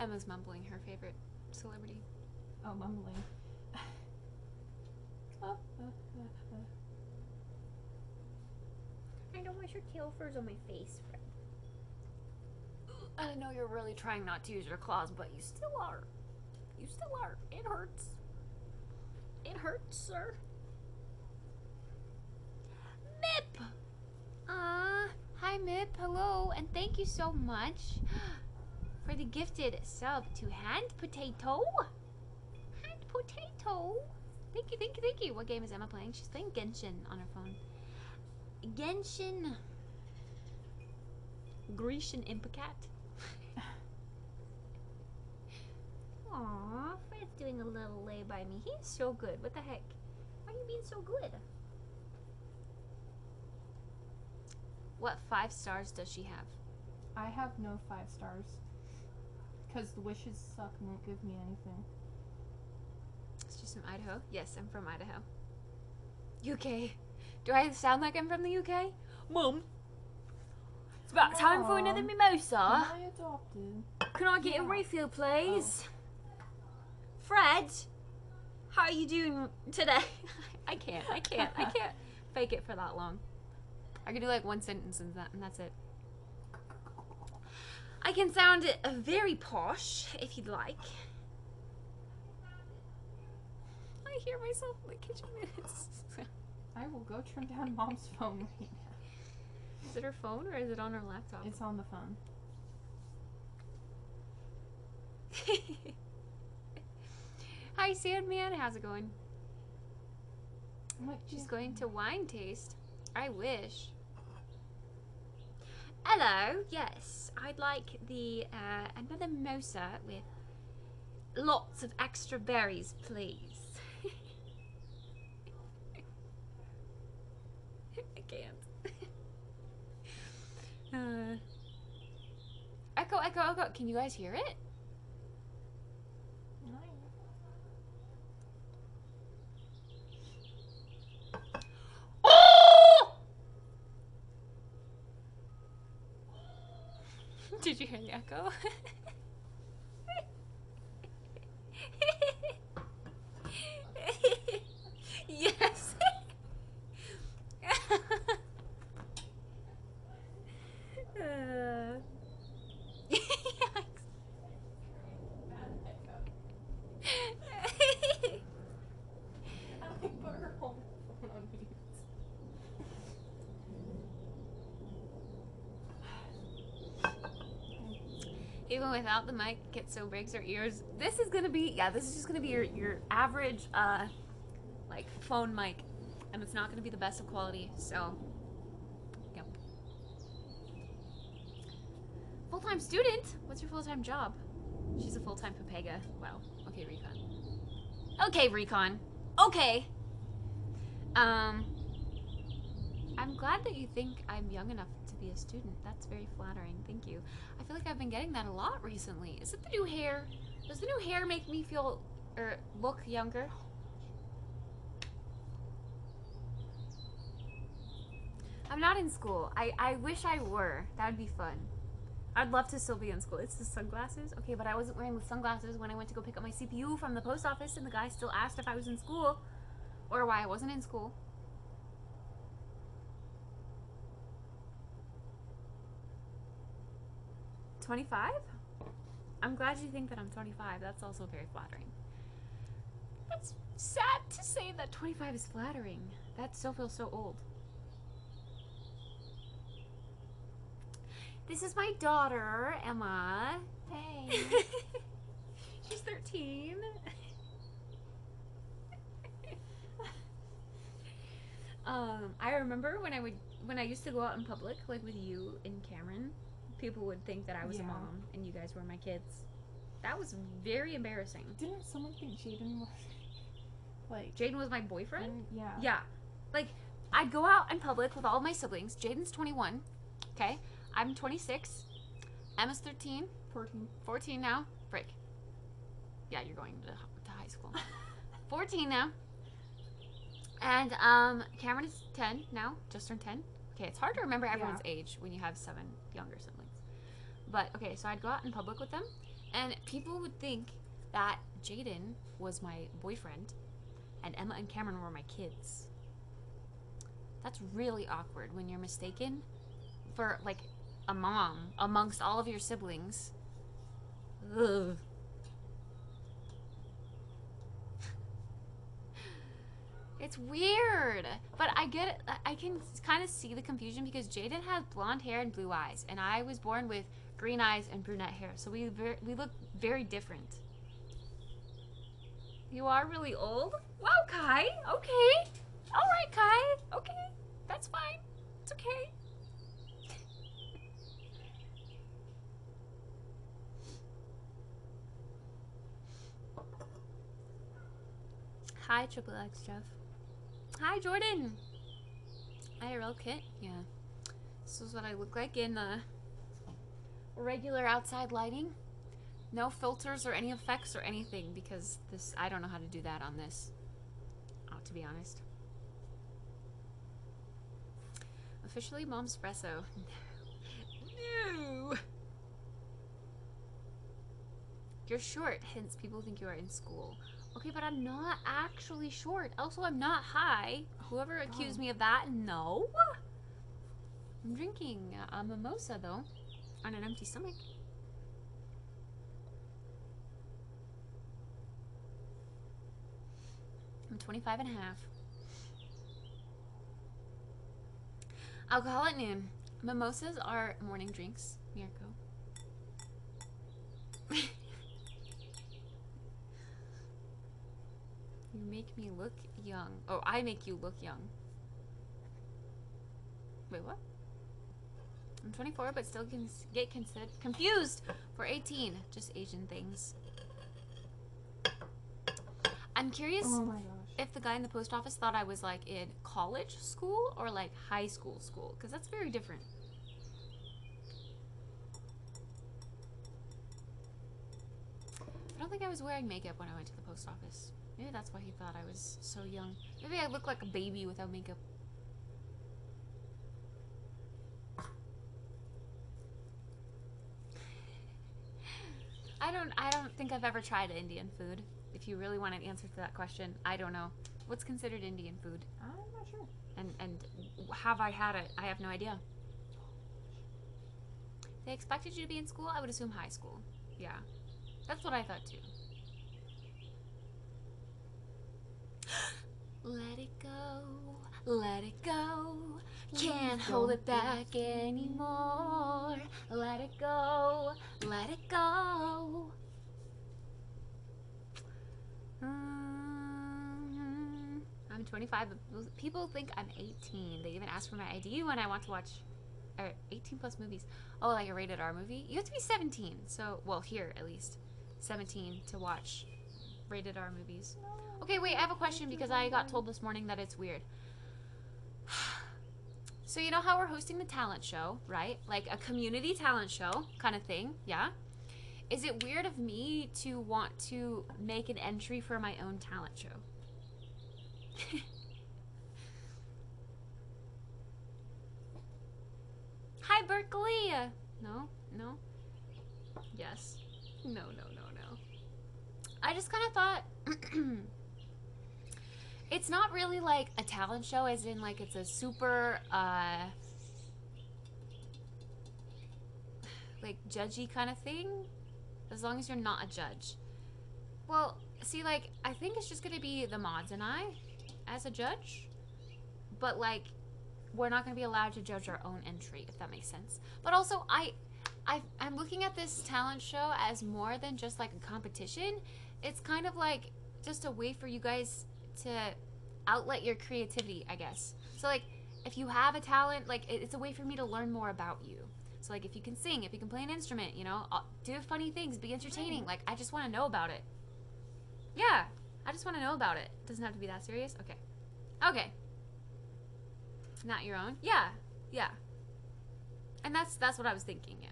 S1: Emma's mumbling her favorite celebrity.
S2: Oh, mumbling. oh, uh, uh, uh.
S4: I don't want your tail furs on my face, Fred.
S1: I know you're really trying not to use your claws, but you still are. You still are. It hurts. It hurts, sir. Mip! Uh, hi Mip, hello, and thank you so much for the gifted sub to Hand Potato. Hand Potato. Thank you, thank you, thank you. What game is Emma playing? She's playing Genshin on her phone. Genshin. Grecian Impacat.
S4: Aw, Fred's doing a little lay by me. He's so good. What the heck? Why are you being so good?
S1: What five stars does she have?
S2: I have no five stars. Because the wishes suck and won't give me anything.
S1: She's from Idaho. Yes, I'm from Idaho. UK. Do I sound like I'm from the UK? Mum. It's about time for another mimosa.
S2: Am I adopted?
S1: Can I get a refill, oh. please? Fred, how are you doing today? I can't. I can't. I can't fake it for that long. I can do like one sentence and that, and that's it. I I can sound very posh if you'd like. I hear myself in the kitchen. It's-
S2: I will go turn down mom's phone right now.
S1: is it her phone or is it on her laptop?
S2: It's on the phone.
S1: Hi, Sandman. How's it going?
S2: What
S1: She's going to wine taste. I wish. Hello. Yes, I'd like the uh, another mimosa with lots of extra berries, please. I can't. uh, echo, echo, echo. Can you guys hear it? Oh! Did you hear the echo? yes. uh,
S2: I put her whole phone on mute.
S1: Even without the mic, it so breaks our ears. This is gonna be yeah. This is just gonna be your your average uh like phone mic, and it's not gonna be the best of quality. So, yep. Full time student. What's your full time job? She's a full time Papega. Wow. Okay, Recon. Okay, Recon. Okay. Um. I'm glad that you think I'm young enough be a student. That's very flattering. Thank you. I feel like I've been getting that a lot recently. Is it the new hair? Does the new hair make me feel or look younger? I'm not in school. I, I wish I were. That would be fun. I'd love to still be in school. It's the sunglasses. Okay, but I wasn't wearing the sunglasses when I went to go pick up my CPU from the post office, and the guy still asked if I was in school or why I wasn't in school. Twenty-five? I'm glad you think that I'm 25. That's also very flattering. That's sad to say that 25 is flattering. That still feels so old. This is my daughter, Emma.
S2: Hey.
S1: She's 13. um, I remember when I would when I used to go out in public, like with you and Cameron, people would think that I was a mom and you guys were my kids. That was very embarrassing.
S2: Didn't someone think Jaden was like?
S1: Jaden was my boyfriend.
S2: yeah.
S1: Yeah. Like, I'd go out in public with all of my siblings. Jaden's 21. Okay. I'm 26. Emma's 13.
S2: 14.
S1: 14 now. Break. Yeah, you're going to, to high school. 14 now. And um, Cameron is 10 now. Just turned 10. Okay, it's hard to remember everyone's age when you have seven younger siblings. But okay, so I'd go out in public with them, and people would think that Jaden was my boyfriend, and Emma and Cameron were my kids. That's really awkward when you're mistaken for like a mom amongst all of your siblings. Ugh. It's weird, but I get it. I can kind of see the confusion because Jaden has blonde hair and blue eyes, and I was born with green eyes and brunette hair, so we ver- we look very different. You are really old. Wow, Kai. Okay. All right, Kai. Okay, that's fine. It's okay. Hi, Triple X Jeff. Hi, Jordan. IRL kit. Yeah. This is what I look like in uh, regular outside lighting. No filters or any effects or anything because this I don't know how to do that on this. Oh, to be honest. Officially Mom's Espresso. No. You're short, hence people think you are in school. Okay, but I'm not actually short. Also, I'm not high. Whoever accused oh. me of that, no. I'm drinking uh, a mimosa though, on an empty stomach. I'm 25 and a half. Alcohol at noon. Mimosas are morning drinks. Mirko. You make me look young. Oh, I make you look young. Wait, what? I'm 24, but still can get confused for 18. Just Asian things. I'm curious
S2: Oh
S1: if the guy in the post office thought I was like in college school or like high school school, because that's very different. I don't think I was wearing makeup when I went to the post office. Maybe that's why he thought I was so young. Maybe I look like a baby without makeup. I don't I don't think I've ever tried Indian food. If you really want an answer to that question, I don't know. What's considered Indian food?
S2: I'm not sure.
S1: And and have I had it? I have no idea. They expected you to be in school? I would assume high school. Yeah. That's what I thought too. Let it go, let it go. Can't hold it back anymore. Let it go, let it go. Mm, I'm 25. but People think I'm 18. They even ask for my ID when I want to watch uh, 18 plus movies. Oh, like a rated R movie? You have to be 17. So, well, here at least, 17 to watch rated R movies. Okay, wait, I have a question because I got told this morning that it's weird. So, you know how we're hosting the talent show, right? Like a community talent show kind of thing, yeah? Is it weird of me to want to make an entry for my own talent show? Hi, Berkeley! No? No? Yes. No, no, no, no. I just kind of thought. it's not really like a talent show, as in, like, it's a super, uh. like, judgy kind of thing. As long as you're not a judge. Well, see, like, I think it's just gonna be the mods and I as a judge. But, like, we're not gonna be allowed to judge our own entry, if that makes sense. But also, I. I, I'm looking at this talent show as more than just like a competition. It's kind of like just a way for you guys to outlet your creativity, I guess. So like if you have a talent, like it's a way for me to learn more about you. So like if you can sing, if you can play an instrument, you know, uh, do funny things, be entertaining. Like I just want to know about it. Yeah, I just want to know about it. Doesn't have to be that serious. Okay. Okay. Not your own. Yeah. Yeah. And that's that's what I was thinking, yeah.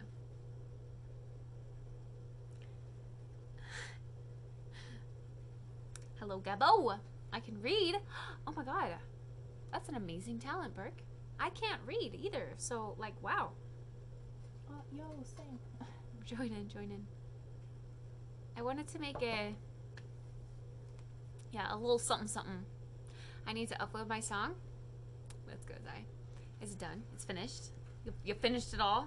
S1: Hello, Gabbo. I can read. Oh my god. That's an amazing talent, Burke. I can't read either. So, like, wow.
S2: Uh, yo, same.
S1: Join in, join in. I wanted to make a. Yeah, a little something something. I need to upload my song. Let's go, Zai. It's done. It's finished. You, you finished it all.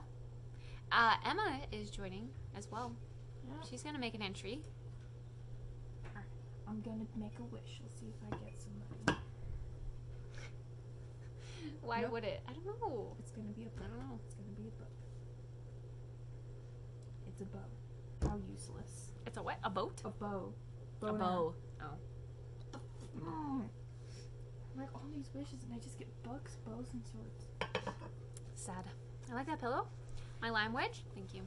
S1: Uh, Emma is joining as well.
S2: Yeah.
S1: She's gonna make an entry.
S2: I'm gonna make a wish. Let's see if I get some money.
S1: Why would it? I don't know.
S2: It's gonna be a
S1: I
S2: book.
S1: don't know.
S2: It's gonna be a book. It's a bow. How useless.
S1: It's a what? A boat?
S2: A bow.
S1: A bow. Oh.
S2: Mm. Like all these wishes, and I just get books, bows, and swords.
S1: Sad. I like that pillow. My lime wedge. Thank you.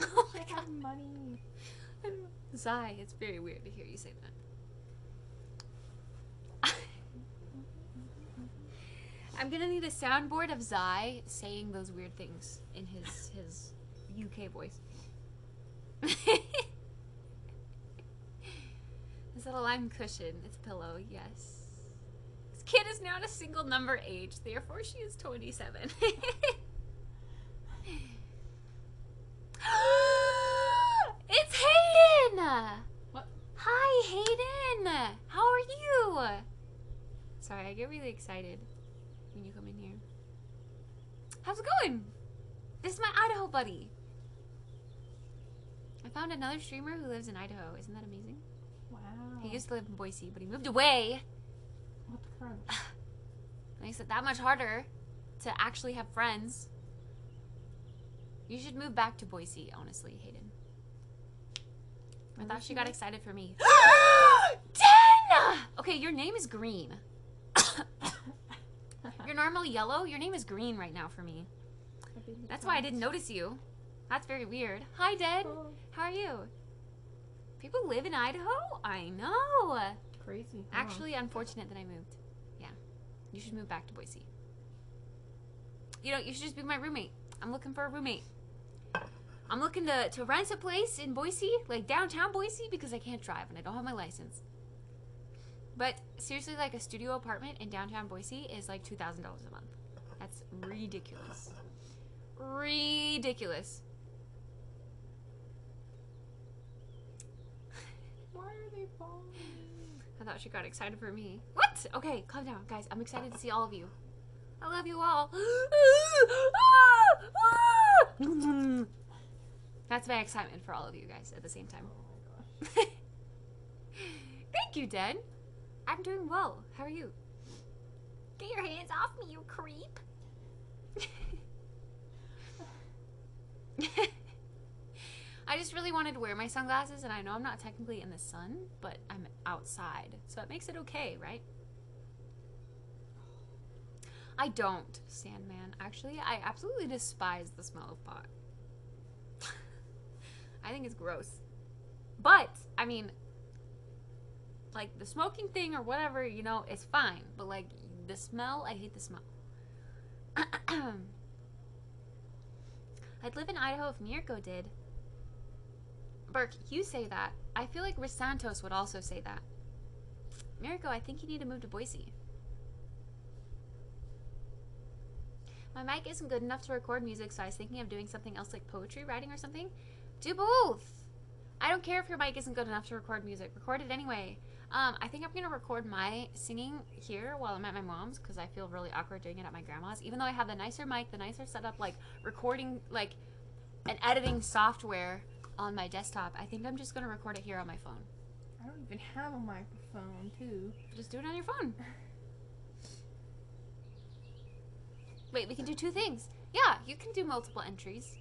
S1: Oh my
S2: I have money.
S1: Zai, it's very weird to hear you say that. I'm gonna need a soundboard of Zai saying those weird things in his his UK voice. Is that a lime cushion? It's a pillow, yes. This kid is now at a single number age, therefore she is 27. it's Hayden!
S2: What?
S1: Hi, Hayden! How are you? Sorry, I get really excited when you come in here. How's it going? This is my Idaho buddy. I found another streamer who lives in Idaho. Isn't that amazing?
S2: Wow.
S1: He used to live in Boise, but he moved away.
S2: What the crunch?
S1: Makes it that much harder to actually have friends. You should move back to Boise, honestly, Hayden. I thought she got excited for me. Ten! Okay, your name is green. You're normally yellow. Your name is green right now for me. That's why I didn't notice you. That's very weird. Hi, Dead.
S2: Oh,
S1: How are you? People live in Idaho? I know.
S2: crazy. huh?
S1: Actually, unfortunate that I moved. Yeah. You should move back to Boise. You know, you should just be my roommate. I'm looking for a roommate. I'm looking to, to rent a place in Boise, like downtown Boise, because I can't drive and I don't have my license. But seriously, like a studio apartment in downtown Boise is like $2,000 a month. That's ridiculous. Ridiculous.
S2: Why are they following?
S1: I thought she got excited for me. What? Okay, calm down, guys. I'm excited to see all of you. I love you all. That's my excitement for all of you guys at the same time.
S2: Oh.
S1: Thank you, Dad. I'm doing well. How are you? Get your hands off me, you creep. I just really wanted to wear my sunglasses, and I know I'm not technically in the sun, but I'm outside, so it makes it okay, right? I don't, Sandman. Actually, I absolutely despise the smell of pot. I think it's gross. But, I mean, like the smoking thing or whatever, you know, it's fine. But like the smell, I hate the smell. I'd live in Idaho if Mirko did. Burke, you say that. I feel like Risantos would also say that. Mirko, I think you need to move to Boise. My mic isn't good enough to record music, so I was thinking of doing something else like poetry writing or something. Do both! I don't care if your mic isn't good enough to record music. Record it anyway. Um, I think I'm gonna record my singing here while I'm at my mom's because I feel really awkward doing it at my grandma's. Even though I have the nicer mic, the nicer setup, like recording, like an editing software on my desktop, I think I'm just gonna record it here on my phone.
S2: I don't even have a microphone, too.
S1: Just do it on your phone. Wait, we can do two things. Yeah, you can do multiple entries.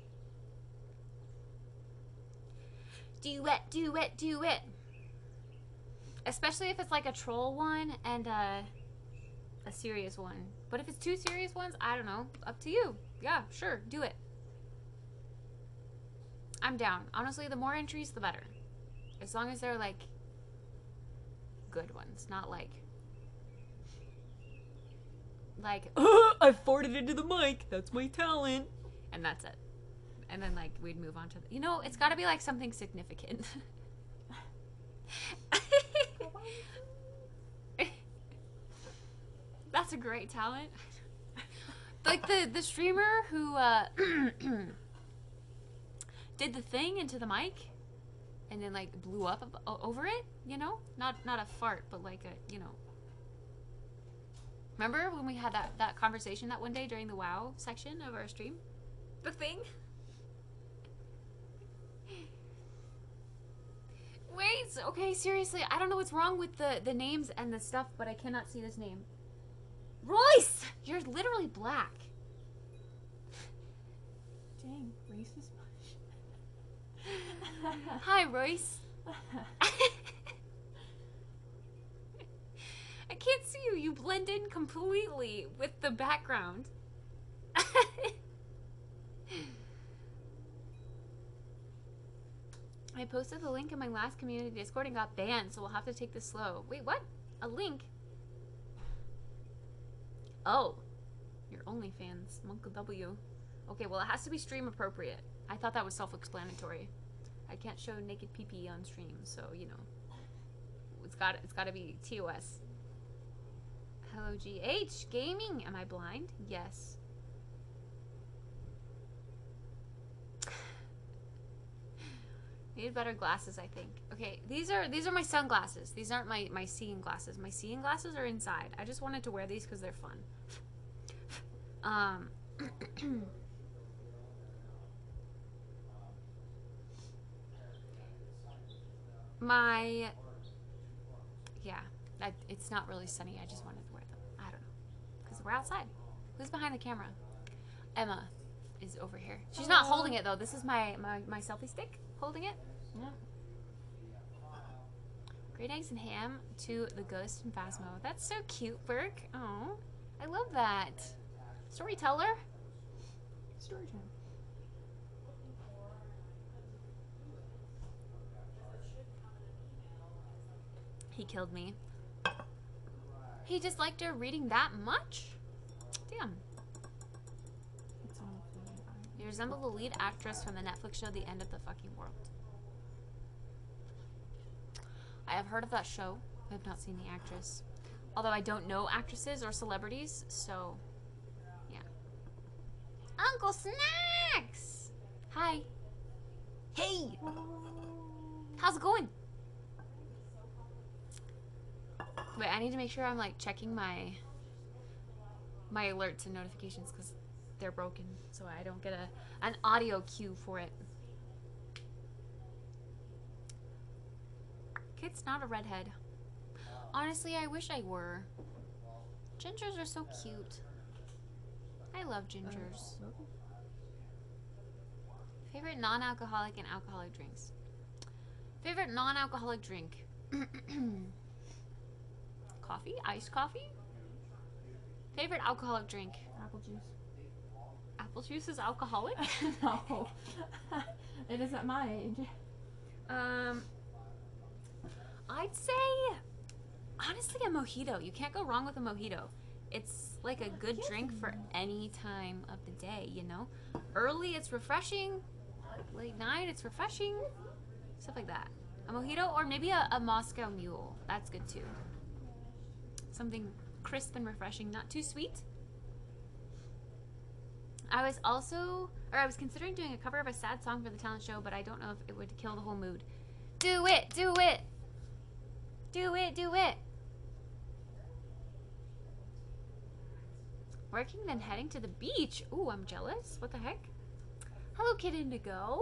S1: Duet, duet, duet. Especially if it's like a troll one and a, a serious one. But if it's two serious ones, I don't know. Up to you. Yeah, sure, do it. I'm down. Honestly, the more entries, the better. As long as they're like good ones, not like like I farted into the mic. That's my talent, and that's it. And then like we'd move on to the, you know it's got to be like something significant. that's a great talent. like the the streamer who uh, did the thing into the mic and then like blew up over it you know? Not not a fart but like a you know. Remember when we had that that conversation that one day during the wow section of our stream? The thing? Wait okay seriously i don't know what's wrong with the the names and the stuff but i cannot see this name royce you're literally black
S2: Dang, racist
S1: hi royce I can't see you. You blend in completely with the background. I posted the link in my last community Discord and got banned, so we'll have to take this slow. Wait, what? A link? Oh. Your OnlyFans, Monk W. Okay, well, it has to be stream appropriate. I thought that was self explanatory. I can't show naked PP on stream, so you know. It's got it's got to be TOS. Hello GH gaming. Am I blind? Yes. Need better glasses, I think. Okay, these are these are my sunglasses. These aren't my my seeing glasses. My seeing glasses are inside. I just wanted to wear these because they're fun. Um. my yeah, I, it's not really sunny. I just wanted to wear them. I don't know, because we're outside. Who's behind the camera? Emma is over here. She's not holding it though. This is my my, my selfie stick holding it.
S2: Yeah.
S1: Green eggs and ham to the ghost and Phasmo. That's so cute, Burke. Oh, I love that. Storyteller.
S2: Story time.
S1: He killed me. He disliked her reading that much? Damn. You resemble the lead actress from the Netflix show The End of the Fucking World. I have heard of that show. I have not seen the actress. Although I don't know actresses or celebrities, so yeah. Uncle Snacks! Hi. Hey! How's it going? Wait, I need to make sure I'm like checking my my alerts and notifications because they're broken, so I don't get a an audio cue for it. Kid's not a redhead. Honestly, I wish I were. Gingers are so cute. I love gingers. Favorite non-alcoholic and alcoholic drinks. Favorite non-alcoholic drink. coffee, iced coffee. Favorite alcoholic drink.
S2: Apple juice.
S1: Apple juice is alcoholic.
S2: no. it is at my age.
S1: Um, I'd say honestly a mojito. You can't go wrong with a mojito. It's like a good drink for any time of the day, you know? Early it's refreshing, late night it's refreshing, stuff like that. A mojito or maybe a, a Moscow mule. That's good too. Something crisp and refreshing, not too sweet. I was also, or I was considering doing a cover of a sad song for the talent show, but I don't know if it would kill the whole mood. Do it, do it, do it, do it. Working, then heading to the beach. Ooh, I'm jealous. What the heck? Hello, Kid Indigo.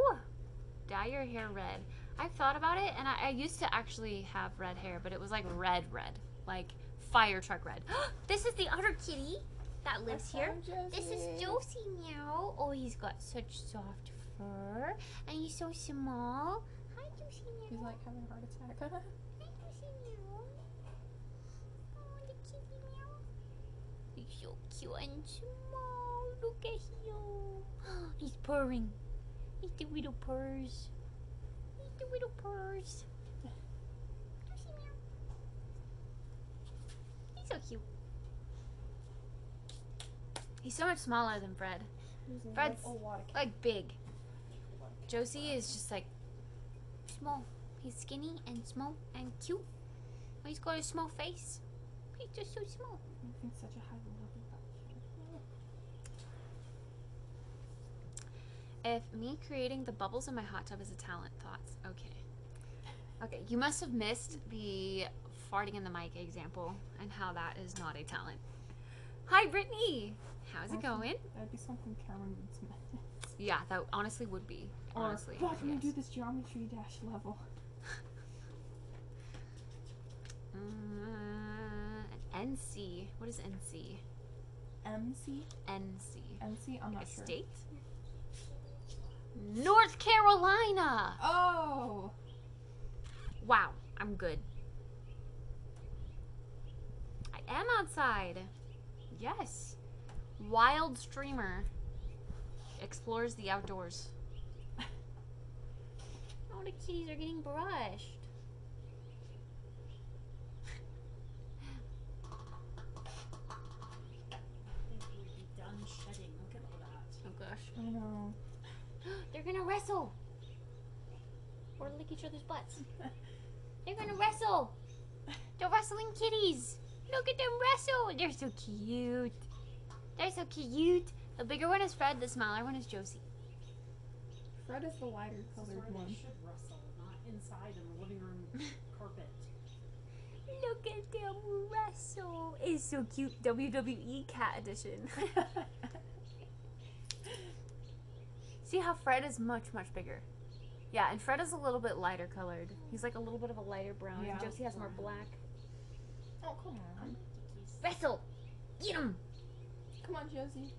S1: Dye your hair red. I've thought about it, and I, I used to actually have red hair, but it was like red, red, like fire truck red. this is the other kitty that lives here. This is Josie Meow. Oh, he's got such soft fur, and he's so small. Hi, Josie Meow.
S2: He's like having a heart attack.
S1: Hi, Josie Meow. Oh, the kitty meow. He's so cute and small. Look at him. He's purring. He's the little purrs. He's the little purrs. Josie Meow. He's so cute. He's so much smaller than Fred. Fred's
S2: a lot of
S1: like big. Josie is just like small. He's skinny and small and cute. But he's got a small face. He's just so small.
S2: Such a high
S1: If me creating the bubbles in my hot tub is a talent, thoughts. Okay. Okay, you must have missed the farting in the mic example and how that is not a talent. Hi, Brittany. How's it going?
S2: That'd be something Cameron would submit.
S1: Yeah, that honestly would be.
S2: Or,
S1: Honestly.
S2: watch me
S1: yes.
S2: do this geometry dash level.
S1: Uh, NC. What is NC?
S2: MC?
S1: NC.
S2: MC? I'm not
S1: a
S2: sure.
S1: state? North Carolina!
S2: Oh!
S1: Wow, I'm good. I am outside. Yes. Wild streamer explores the outdoors.
S4: All the kitties are getting brushed.
S5: I think we would be done shedding. Look at all that.
S1: Oh gosh.
S2: I know.
S4: They're gonna wrestle. Or lick each other's butts. They're gonna wrestle.
S1: The wrestling kitties. Look at them wrestle. They're so cute. They're so cute. The bigger one is Fred. The smaller one is Josie.
S2: Fred is the lighter colored one.
S5: should wrestle, not inside in the living room carpet.
S1: Look at them wrestle. It's so cute. WWE cat edition. See how Fred is much, much bigger. Yeah, and Fred is a little bit lighter colored. He's like a little bit of a lighter brown.
S2: Yeah.
S1: and Josie has more black.
S2: Oh, come on.
S1: Wrestle! Get him!
S2: Come on, Josie.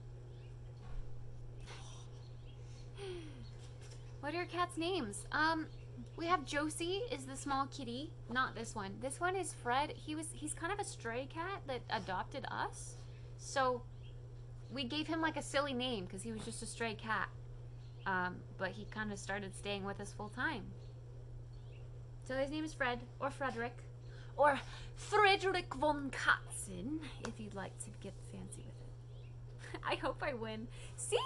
S1: What are your cats' names? Um, we have Josie is the small kitty. Not this one. This one is Fred. He was he's kind of a stray cat that adopted us. So we gave him like a silly name because he was just a stray cat. Um, but he kind of started staying with us full time. So his name is Fred or Frederick or Frederick von Katzen if you'd like to get. I hope I win. See?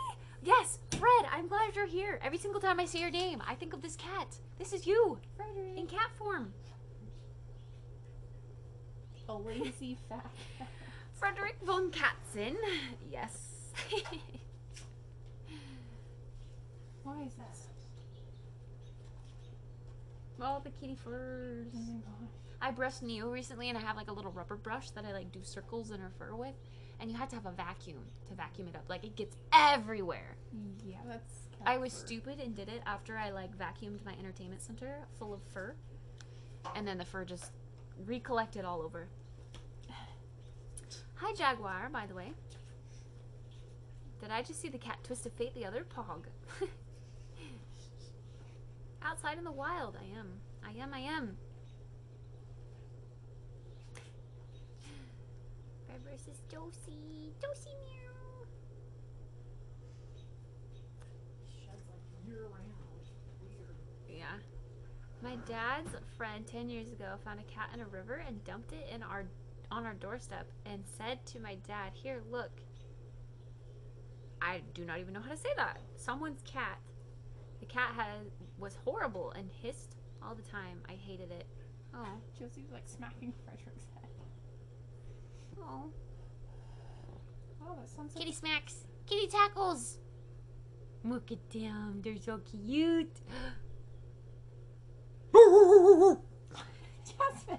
S1: Yes, Fred, I'm glad you're here. Every single time I say your name, I think of this cat. This is you
S2: Frederick.
S1: in cat form.
S2: A lazy fat cat.
S1: Frederick von Katzen. Yes.
S2: Why is this?
S1: All the kitty furs.
S2: Oh my gosh.
S1: I brushed Neo recently and I have like a little rubber brush that I like do circles in her fur with. And you had to have a vacuum to vacuum it up. Like it gets everywhere.
S2: Yeah, that's.
S1: I was stupid and did it after I like vacuumed my entertainment center full of fur. And then the fur just recollected all over. Hi Jaguar, by the way. Did I just see the cat twist of fate the other pog? Outside in the wild, I am. I am, I am. Fred versus Josie. Josie meow.
S5: Sheds like year round. Weird.
S1: Yeah. My dad's friend 10 years ago found a cat in a river and dumped it in our on our doorstep and said to my dad, "Here, look." I do not even know how to say that. Someone's cat. The cat had was horrible and hissed all the time. I hated it. Oh.
S2: Josie's like smacking Frederick's head.
S1: Oh.
S2: Oh, that sounds like
S1: Kitty smacks. Kitty tackles. Look at them. They're so cute.
S2: Jasmine.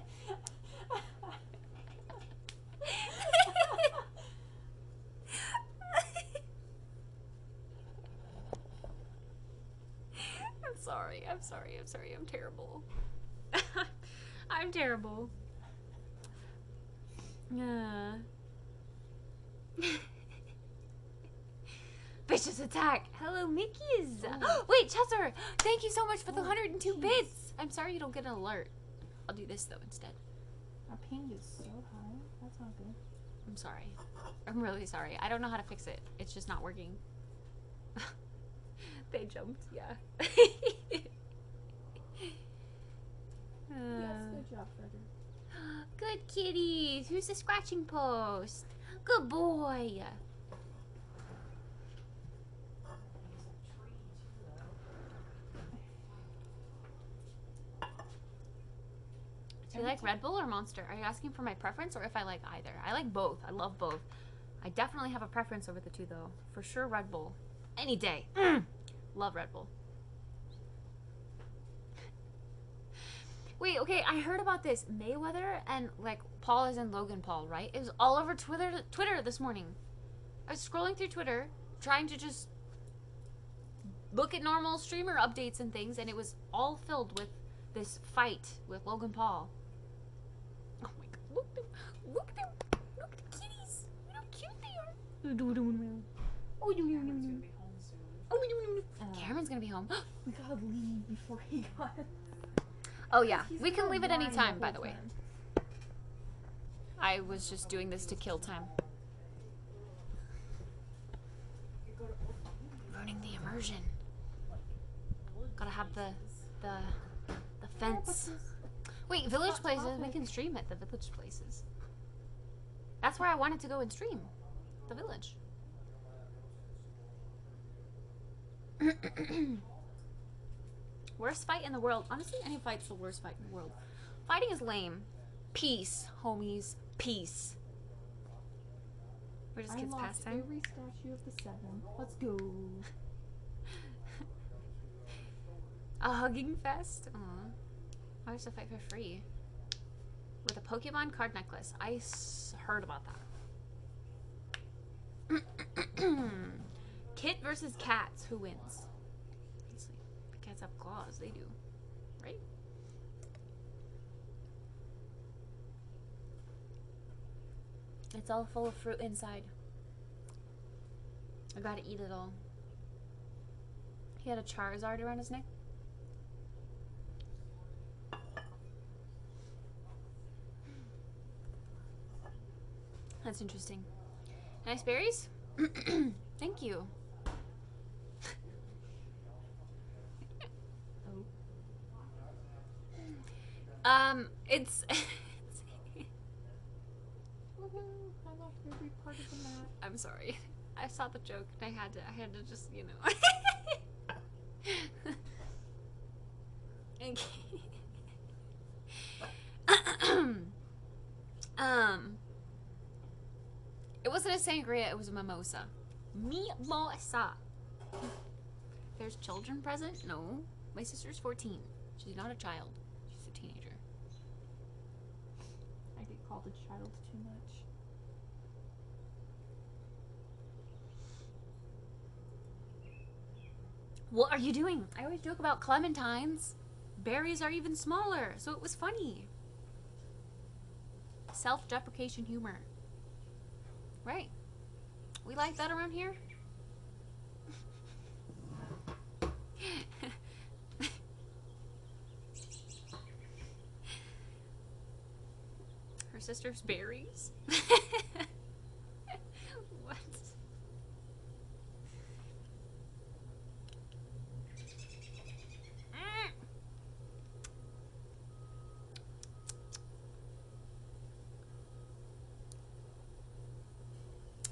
S1: I'm sorry. I'm sorry. I'm sorry. I'm terrible. I'm terrible. Yeah. Vicious attack. Hello, Mickey's. Oh. Wait, Chester. Thank you so much for the
S2: Oh,
S1: 102
S2: jeez.
S1: bits. I'm sorry you don't get an alert. I'll do this though instead.
S2: My ping is so high. That's not good.
S1: I'm sorry. I'm really sorry. I don't know how to fix it. It's just not working. they jumped, yeah.
S2: yes, good job, Frederick.
S1: Good kitties. Who's the scratching post? Good boy. Do you like Red Bull or Monster? Are you asking for my preference or if I like either? I like both. I love both. I definitely have a preference over the two though. For sure Red Bull. Any day. Mm. Love Red Bull. Wait, okay, I heard about this. Mayweather and like Paul is in Logan Paul, right? It was all over Twitter Twitter this morning. I was scrolling through Twitter trying to just look at normal streamer updates and things and it was all filled with this fight with Logan Paul. Oh my god, look at them. Look at them. Look at the kitties. Look how cute they are. Oh, do, do, do. Oh, do, do, do,
S5: Cameron's
S1: do.
S5: gonna be home soon.
S1: Oh, do, do, do.
S2: Uh,
S1: Cameron's gonna be home.
S2: We gotta leave before he got.
S1: Oh yeah, we can leave at any time, by the way. I was just doing this to kill time. Ruining the immersion. Gotta have the the the fence. Wait, village places. We can stream at the village places. That's where I wanted to go and stream. The village. worst fight in the world. Honestly, any fight's the worst fight in the world. Fighting is lame. Peace, homies. Peace. We're just
S2: I
S1: kids
S2: lost
S1: pastime.
S2: every statue of the seven. Let's go.
S1: A hugging fest? Aw. I used to fight for free. With a Pokemon card necklace. I s- heard about that. Kit versus cats. Who wins? Cats have claws. They do. Right? It's all full of fruit inside. I gotta eat it all. He had a Charizard around his neck. That's interesting. Nice berries? Thank you. um, it's.
S2: Woohoo! I love every part of the map.
S1: I'm sorry. I saw the joke and I had to. I had to just, you know. okay. um. It wasn't a sangria. It was a mimosa. Mimosa. There's children present? No. My sister's 14. She's not a child. She's a teenager.
S2: A child too much.
S1: What are you doing? I always joke about clementines. Berries are even smaller, so it was funny. Self deprecation humor. Right. We like that around here. Her sister's berries? what? Mm.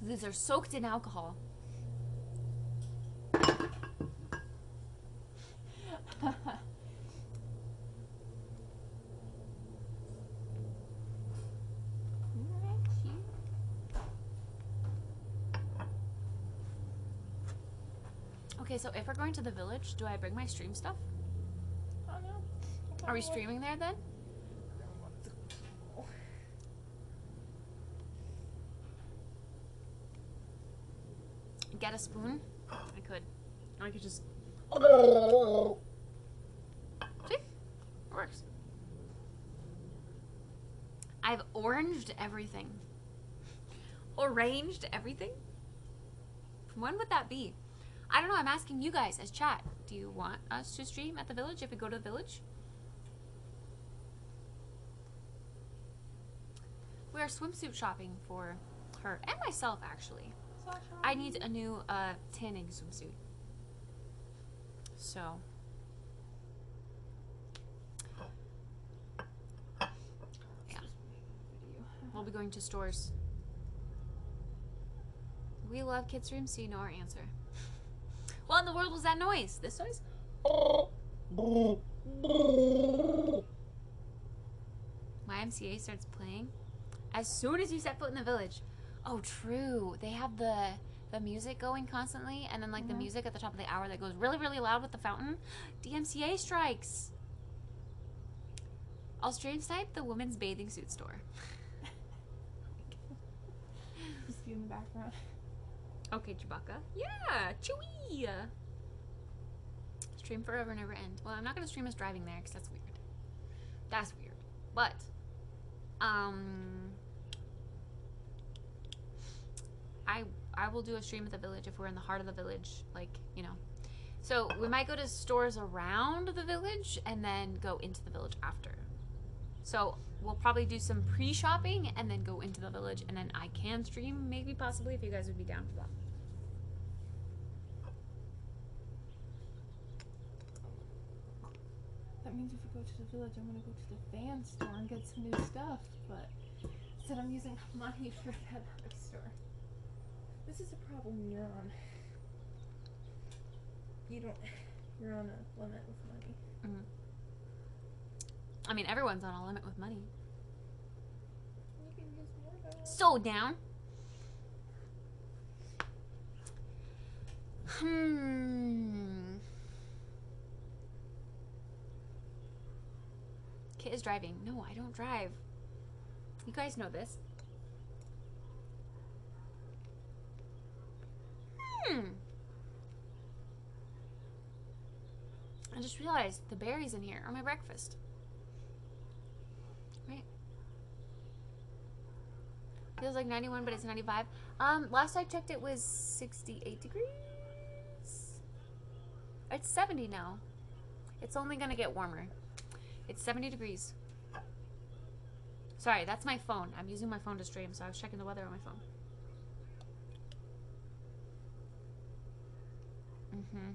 S1: These are soaked in alcohol. Okay, so if we're going to the village, do I bring my stream stuff?
S2: Oh no.
S1: Are we streaming there then? Get a spoon? I could. I could just. See? It works. I've oranged everything. Arranged everything? When would that be? I don't know. I'm asking you guys as chat. Do you want us to stream at the village if we go to the village? We are swimsuit shopping for her and myself, actually. I need a new uh, tanning swimsuit. So. Yeah, we'll be going to stores. We love kids' rooms, so you know our answer. What in the world was that noise? This noise? YMCA starts playing as soon as you set foot in the village. Oh, true. They have the the music going constantly, and then like the
S2: Mhm.
S1: music at the top of the hour that goes really, really loud with the fountain. DMCA strikes. I'll stream snipe the women's bathing suit store.
S2: Just you in the background.
S1: Okay, Chewbacca. Yeah, Chewie. Stream forever, never end. Well, I'm not gonna stream us driving there because that's weird. That's weird. But, um, I I will do a stream at the village if we're in the heart of the village, like you know. So we might go to stores around the village and then go into the village after. So we'll probably do some pre-shopping and then go into the village, and then I can stream maybe possibly if you guys would be down for that.
S2: That means if we go to the village, I'm gonna go to the van store and get some new stuff. But instead, I'm using money for that other store. This is a problem you're on. You don't. You're on a limit with money. Mm-hmm.
S1: I mean, everyone's on a limit with money.
S2: You can use more though.
S1: So down. Hmm. Kit is driving. No, I don't drive. You guys know this. Hmm. I just realized the berries in here are my breakfast. Right. I feel feels like 91, but it's 95. Um, last I checked, it was 68 degrees. It's 70 now. It's only gonna get warmer. It's 70 degrees. Sorry, that's my phone. I'm using my phone to stream, so I was checking the weather on my phone. Mm-hmm.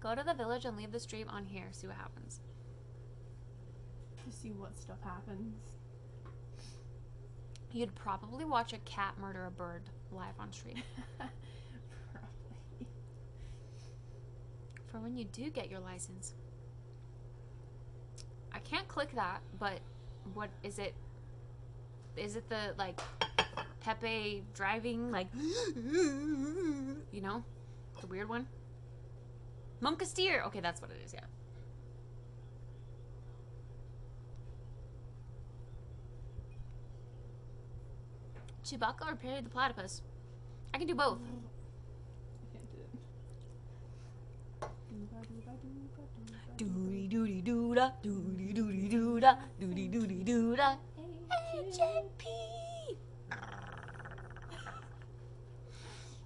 S1: Go to the village and leave the stream on here. See what happens.
S2: See what stuff happens.
S1: You'd probably watch a cat murder a bird live on stream.
S2: Probably.
S1: For when you do get your license. I can't click that, but what is it? Is it the like Pepe driving like you know? The weird one? Monkasteer! Okay, that's what it is, yeah. Chewbacca or Perry the Platypus? I can do both.
S2: I can't do it.
S1: Doody doody doo da, doody doody doo da, doody doody doo da. HMP!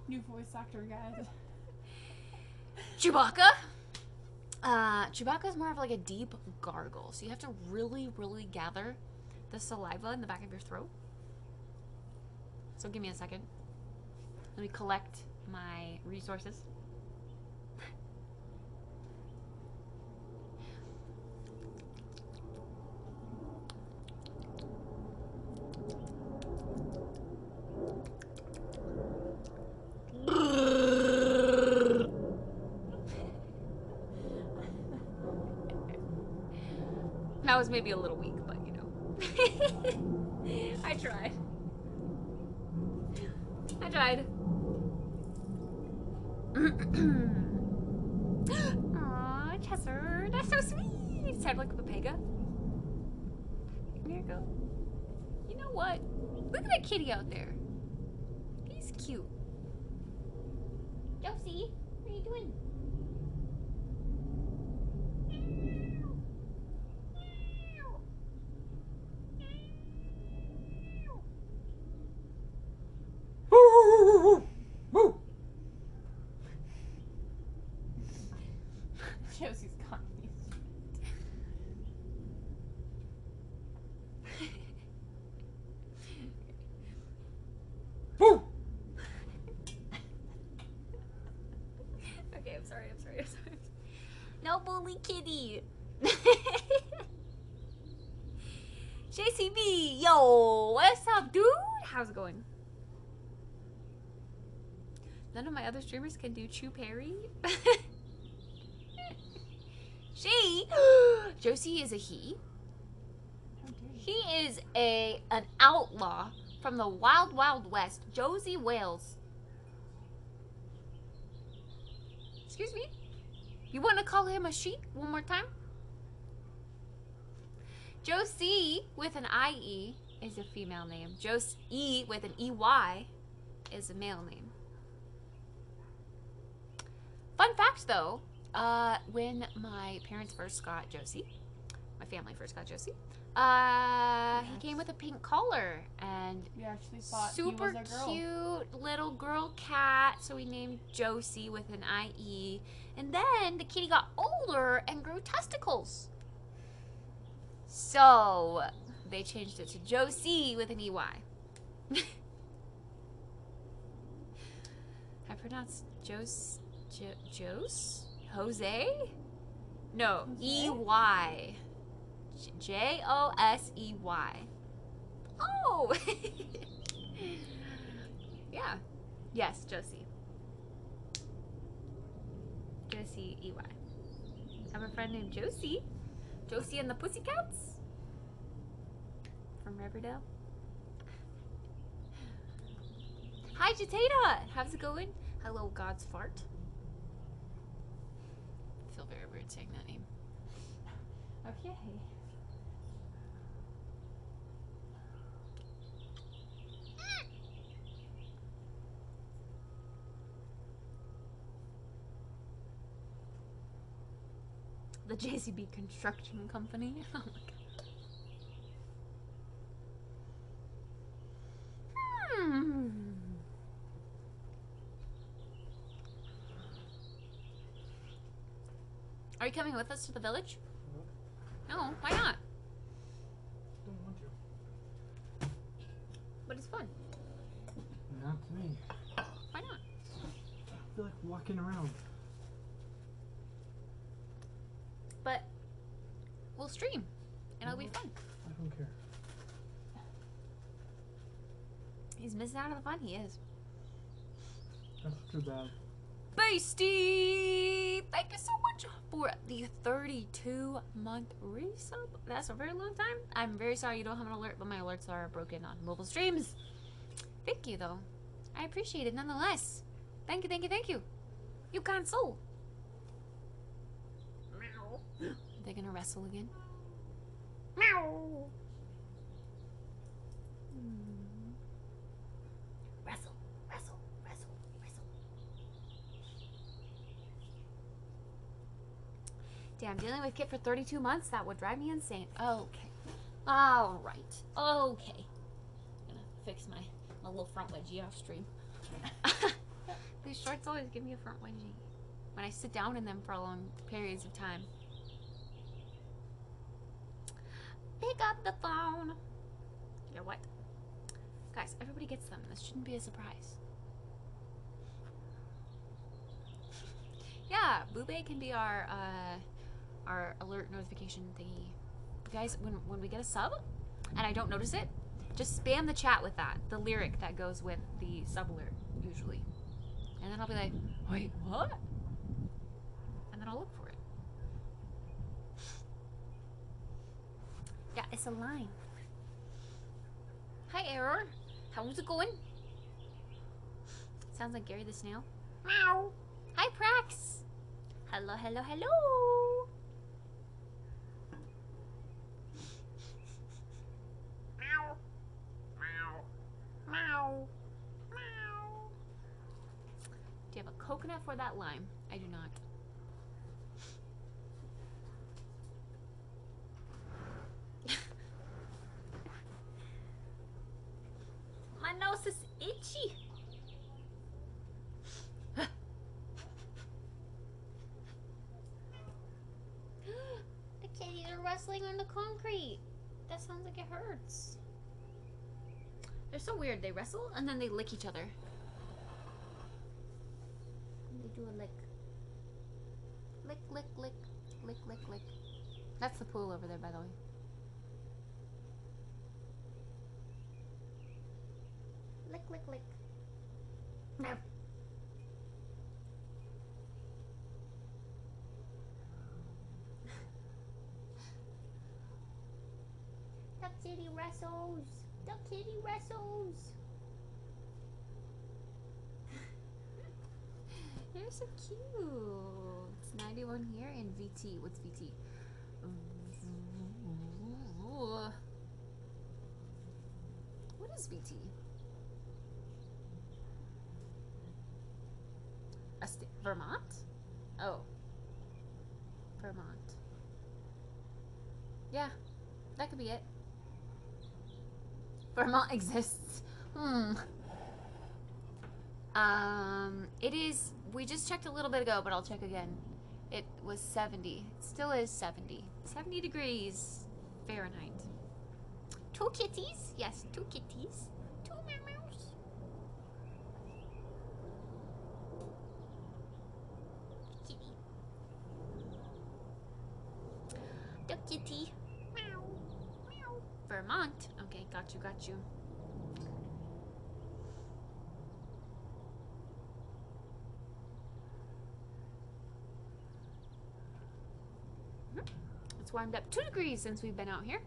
S2: New voice actor, guys.
S1: Chewbacca? Uh, Chewbacca's more of like a deep gargle, so you have to really, really gather the saliva in the back of your throat. So give me a second. Let me collect my resources. That was maybe a little weak, but you know. I tried. Tried. Aw, Chesser, that's so sweet. Sound like a Pepega. Here you go. You know what? Look at that kitty out there. He's cute.
S4: Josie, what are you doing?
S2: Josie's got me.
S1: Okay, I'm sorry, I'm sorry, I'm sorry. No bully kitty. JCB, yo, what's up, dude? How's it going? None of my other streamers can do Chew Perry. she, Josie is a he. He is a an outlaw from the wild, wild west. Josey Wales. Excuse me? You want to call him a she one more time? Josie with an IE is a female name. Josie with an EY is a male name. Fun fact though, uh, when my parents first got Josie, my family first got Josie, uh, he came with a pink collar and
S2: We
S1: super
S2: he was a girl.
S1: cute little girl cat. So we named Josie with an IE. And then the kitty got older and grew testicles. So they changed it to Josie with an EY. I pronounced Jos jo- Jos Jose? No, E Y. J O S E Y. Oh! yeah. Yes, Josie. Josie E Y. I have a friend named Josie. Josie and the Pussycats. From Riverdale. Hi, Jatata! How's it going? Hello, God's fart. I feel very weird saying that name.
S2: Okay.
S1: The JCB Construction Company. Oh my god. Are you coming with us to the village? No, why not?
S3: Don't want to.
S1: But it's fun.
S3: Not to me.
S1: Why not?
S3: I feel like walking around.
S1: But we'll stream, and it'll be mm-hmm. fun.
S3: I don't care.
S1: He's missing out on the fun. He is.
S3: That's too bad.
S1: Beastie! Thank you so much for the 32 month resub. That's a very long time. I'm very sorry you don't have an alert, but my alerts are broken on mobile streams. Thank you, though. I appreciate it nonetheless. Thank you, thank you, thank you. You can't soul.
S4: Meow.
S1: Are they gonna wrestle again?
S4: Meow. Hmm. Wrestle, wrestle, wrestle, wrestle.
S1: Damn, dealing with Kit for 32 months? That would drive me insane. Okay. Alright. Okay. I'm Gonna fix my, my little front wedgie off stream. These shorts always give me a front wedgie. When I sit down in them for long periods of time. Pick up the phone. Yeah, what? Guys, everybody gets them. This shouldn't be a surprise. Yeah, Boobay can be our uh, our alert notification thingy. You guys, when when we get a sub, and I don't notice it, just spam the chat with that, the lyric that goes with the sub alert usually, and then I'll be like, wait, what? And then I'll look for it. Yeah, it's a line. Hi, Error. How's it going? Sounds like Gary the Snail. Meow. Hi, Prax. Hello, hello, hello.
S4: Meow. Meow. Meow. Meow.
S1: Do you have a coconut for that lime? I do not. My nose is itchy.
S4: The kitties are wrestling on the concrete. That sounds like it hurts.
S1: They're so weird. They wrestle and then they lick each other.
S4: They do a lick.
S1: Lick, lick, lick, lick, lick. That's the pool over there, by the way.
S4: Lick, lick, lick.
S1: Meow.
S4: Duck City wrestles. Duck City wrestles.
S1: They're so cute. It's 91 here and VT. What's VT? What is VT? A Vermont? Oh. Vermont. Yeah, that could be it. Vermont exists. Hmm. Um, it is. We just checked a little bit ago, but I'll check again. It was 70. It still is 70. 70 degrees Fahrenheit. Two kitties? Yes, two kitties. Two meows.
S4: Kitty. Duck Kitty. Meow. Meow.
S1: Vermont. Okay, got you, got you. Mhm. It's warmed up two degrees since we've been out here.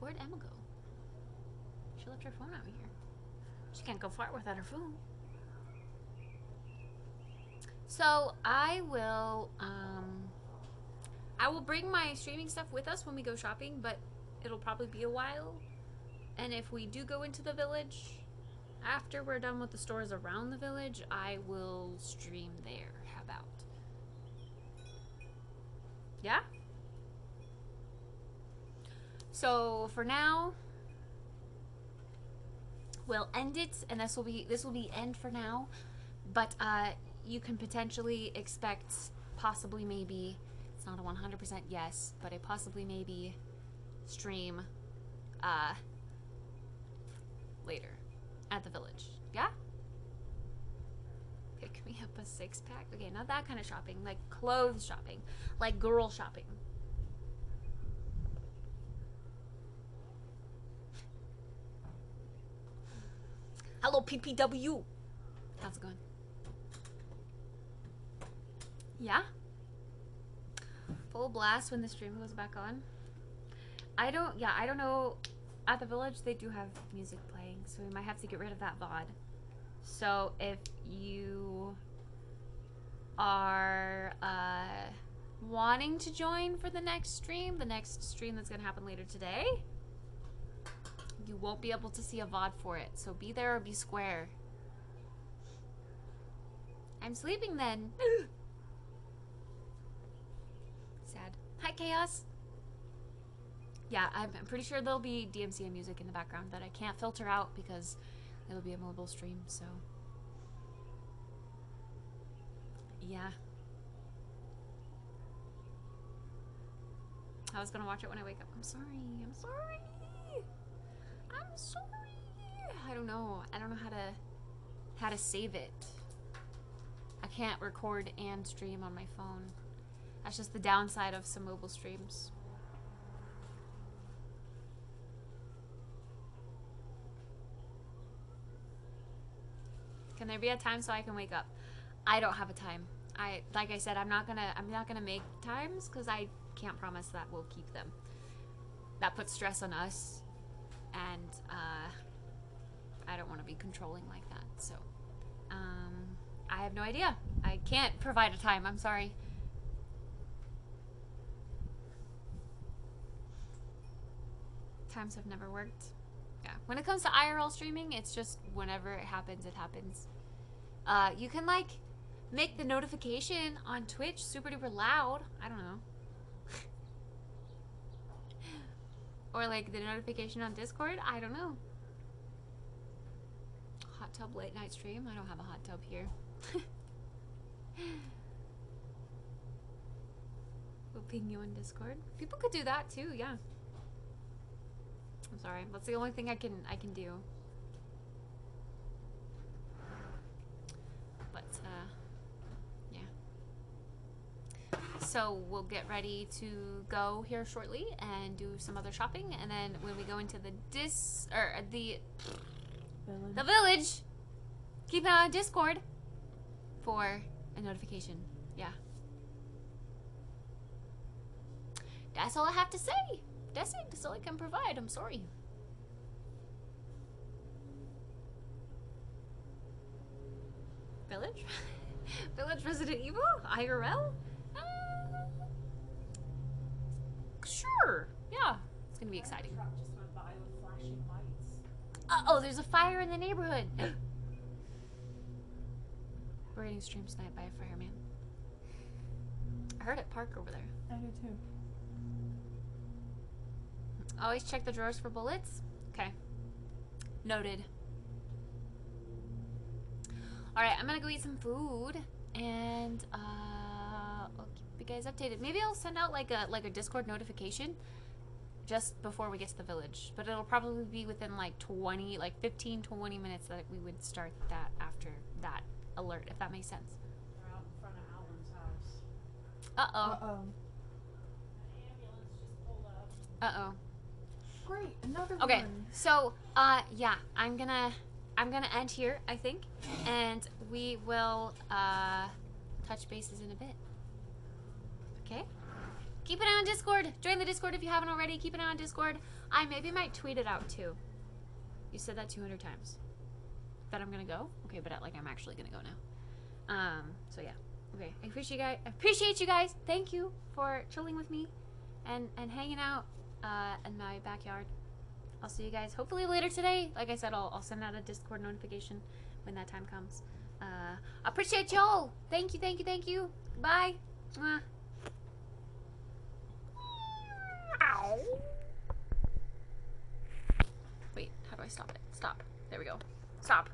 S1: Where'd Emma go? She left her phone out here. She can't go far without her phone. So I will um I will bring my streaming stuff with us when we go shopping, but it'll probably be a while. And if we do go into the village after we're done with the stores around the village, I will stream there. How about? Yeah? So for now, we'll end it and this will be this will be end for now but uh, you can potentially expect, possibly maybe, it's not a 100% yes, but a possibly maybe stream uh, later at the village. Yeah? Pick me up a six pack. Okay, not that kind of shopping, like clothes shopping, like girl shopping. Hello, PPW. How's it going? Yeah? Full blast when the stream goes back on. I don't, yeah, I don't know. At the village, they do have music playing, so we might have to get rid of that VOD. So if you are uh, wanting to join for the next stream, the next stream that's going to happen later today, you won't be able to see a VOD for it. So be there or be square. I'm sleeping then. Sad. Hi, Chaos. Yeah, I'm, I'm pretty sure there'll be DMCA music in the background that I can't filter out because it'll be a mobile stream, so. Yeah. I was gonna watch it when I wake up. I'm sorry. I'm sorry. I'm sorry. I don't know. I don't know how to how to save it. I can't record and stream on my phone. That's just the downside of some mobile streams. Can there be a time so I can wake up? I don't have a time. I like I said, I'm not gonna I'm not gonna make times because I can't promise that we'll keep them. That puts stress on us, and uh, I don't want to be controlling like that. So, um, I have no idea. I can't provide a time. I'm sorry. Times have never worked. Yeah. When it comes to IRL streaming, it's just whenever it happens, it happens. Uh, you can like make the notification on Twitch super duper loud. I don't know. or like the notification on Discord. I don't know. Hot tub late night stream. I don't have a hot tub here. we'll ping you on Discord. People could do that too. Yeah. I'm sorry. That's the only thing I can I can do. But uh, yeah. So we'll get ready to go here shortly and do some other shopping, and then when we go into the dis or uh, the
S2: Village.
S1: the village, keep an eye on Discord for a notification. Yeah. That's all I have to say. That's it. That's all I can provide. I'm sorry. Village? Village Resident Evil? IRL? Uh, sure. Yeah. It's gonna be exciting. Uh oh, there's a fire in the neighborhood. We're getting stream sniped by a fireman. I heard it park over there.
S2: I do too.
S1: Always check the drawers for bullets. Okay. Noted. Alright, I'm gonna go eat some food and uh I'll keep you guys updated. Maybe I'll send out like a like a Discord notification just before we get to the village. But it'll probably be within like 20, like 15, 20 minutes that we would start that after that alert, if that makes sense.
S5: They're out in front of Alan's house.
S1: Uh-oh.
S2: Uh-oh.
S5: An ambulance just pulled up.
S1: Uh-oh.
S2: Great, another
S1: Okay,
S2: one.
S1: so uh yeah, I'm gonna I'm gonna end here, I think, and we will uh touch bases in a bit. Okay? Keep an eye on Discord. Join the Discord if you haven't already. Keep an eye on Discord. I maybe might tweet it out too. You said that 200 times. That I'm gonna go. Okay, but like I'm actually gonna go now. Um. So yeah. Okay. I appreciate you guys. I appreciate you guys. Thank you for chilling with me, and and hanging out uh, in my backyard. I'll see you guys hopefully later today. Like I said, I'll, I'll send out a Discord notification when that time comes. Uh, appreciate y'all. Thank you, thank you, thank you. Bye. Mwah. Wait, how do I stop it? Stop. There we go. Stop.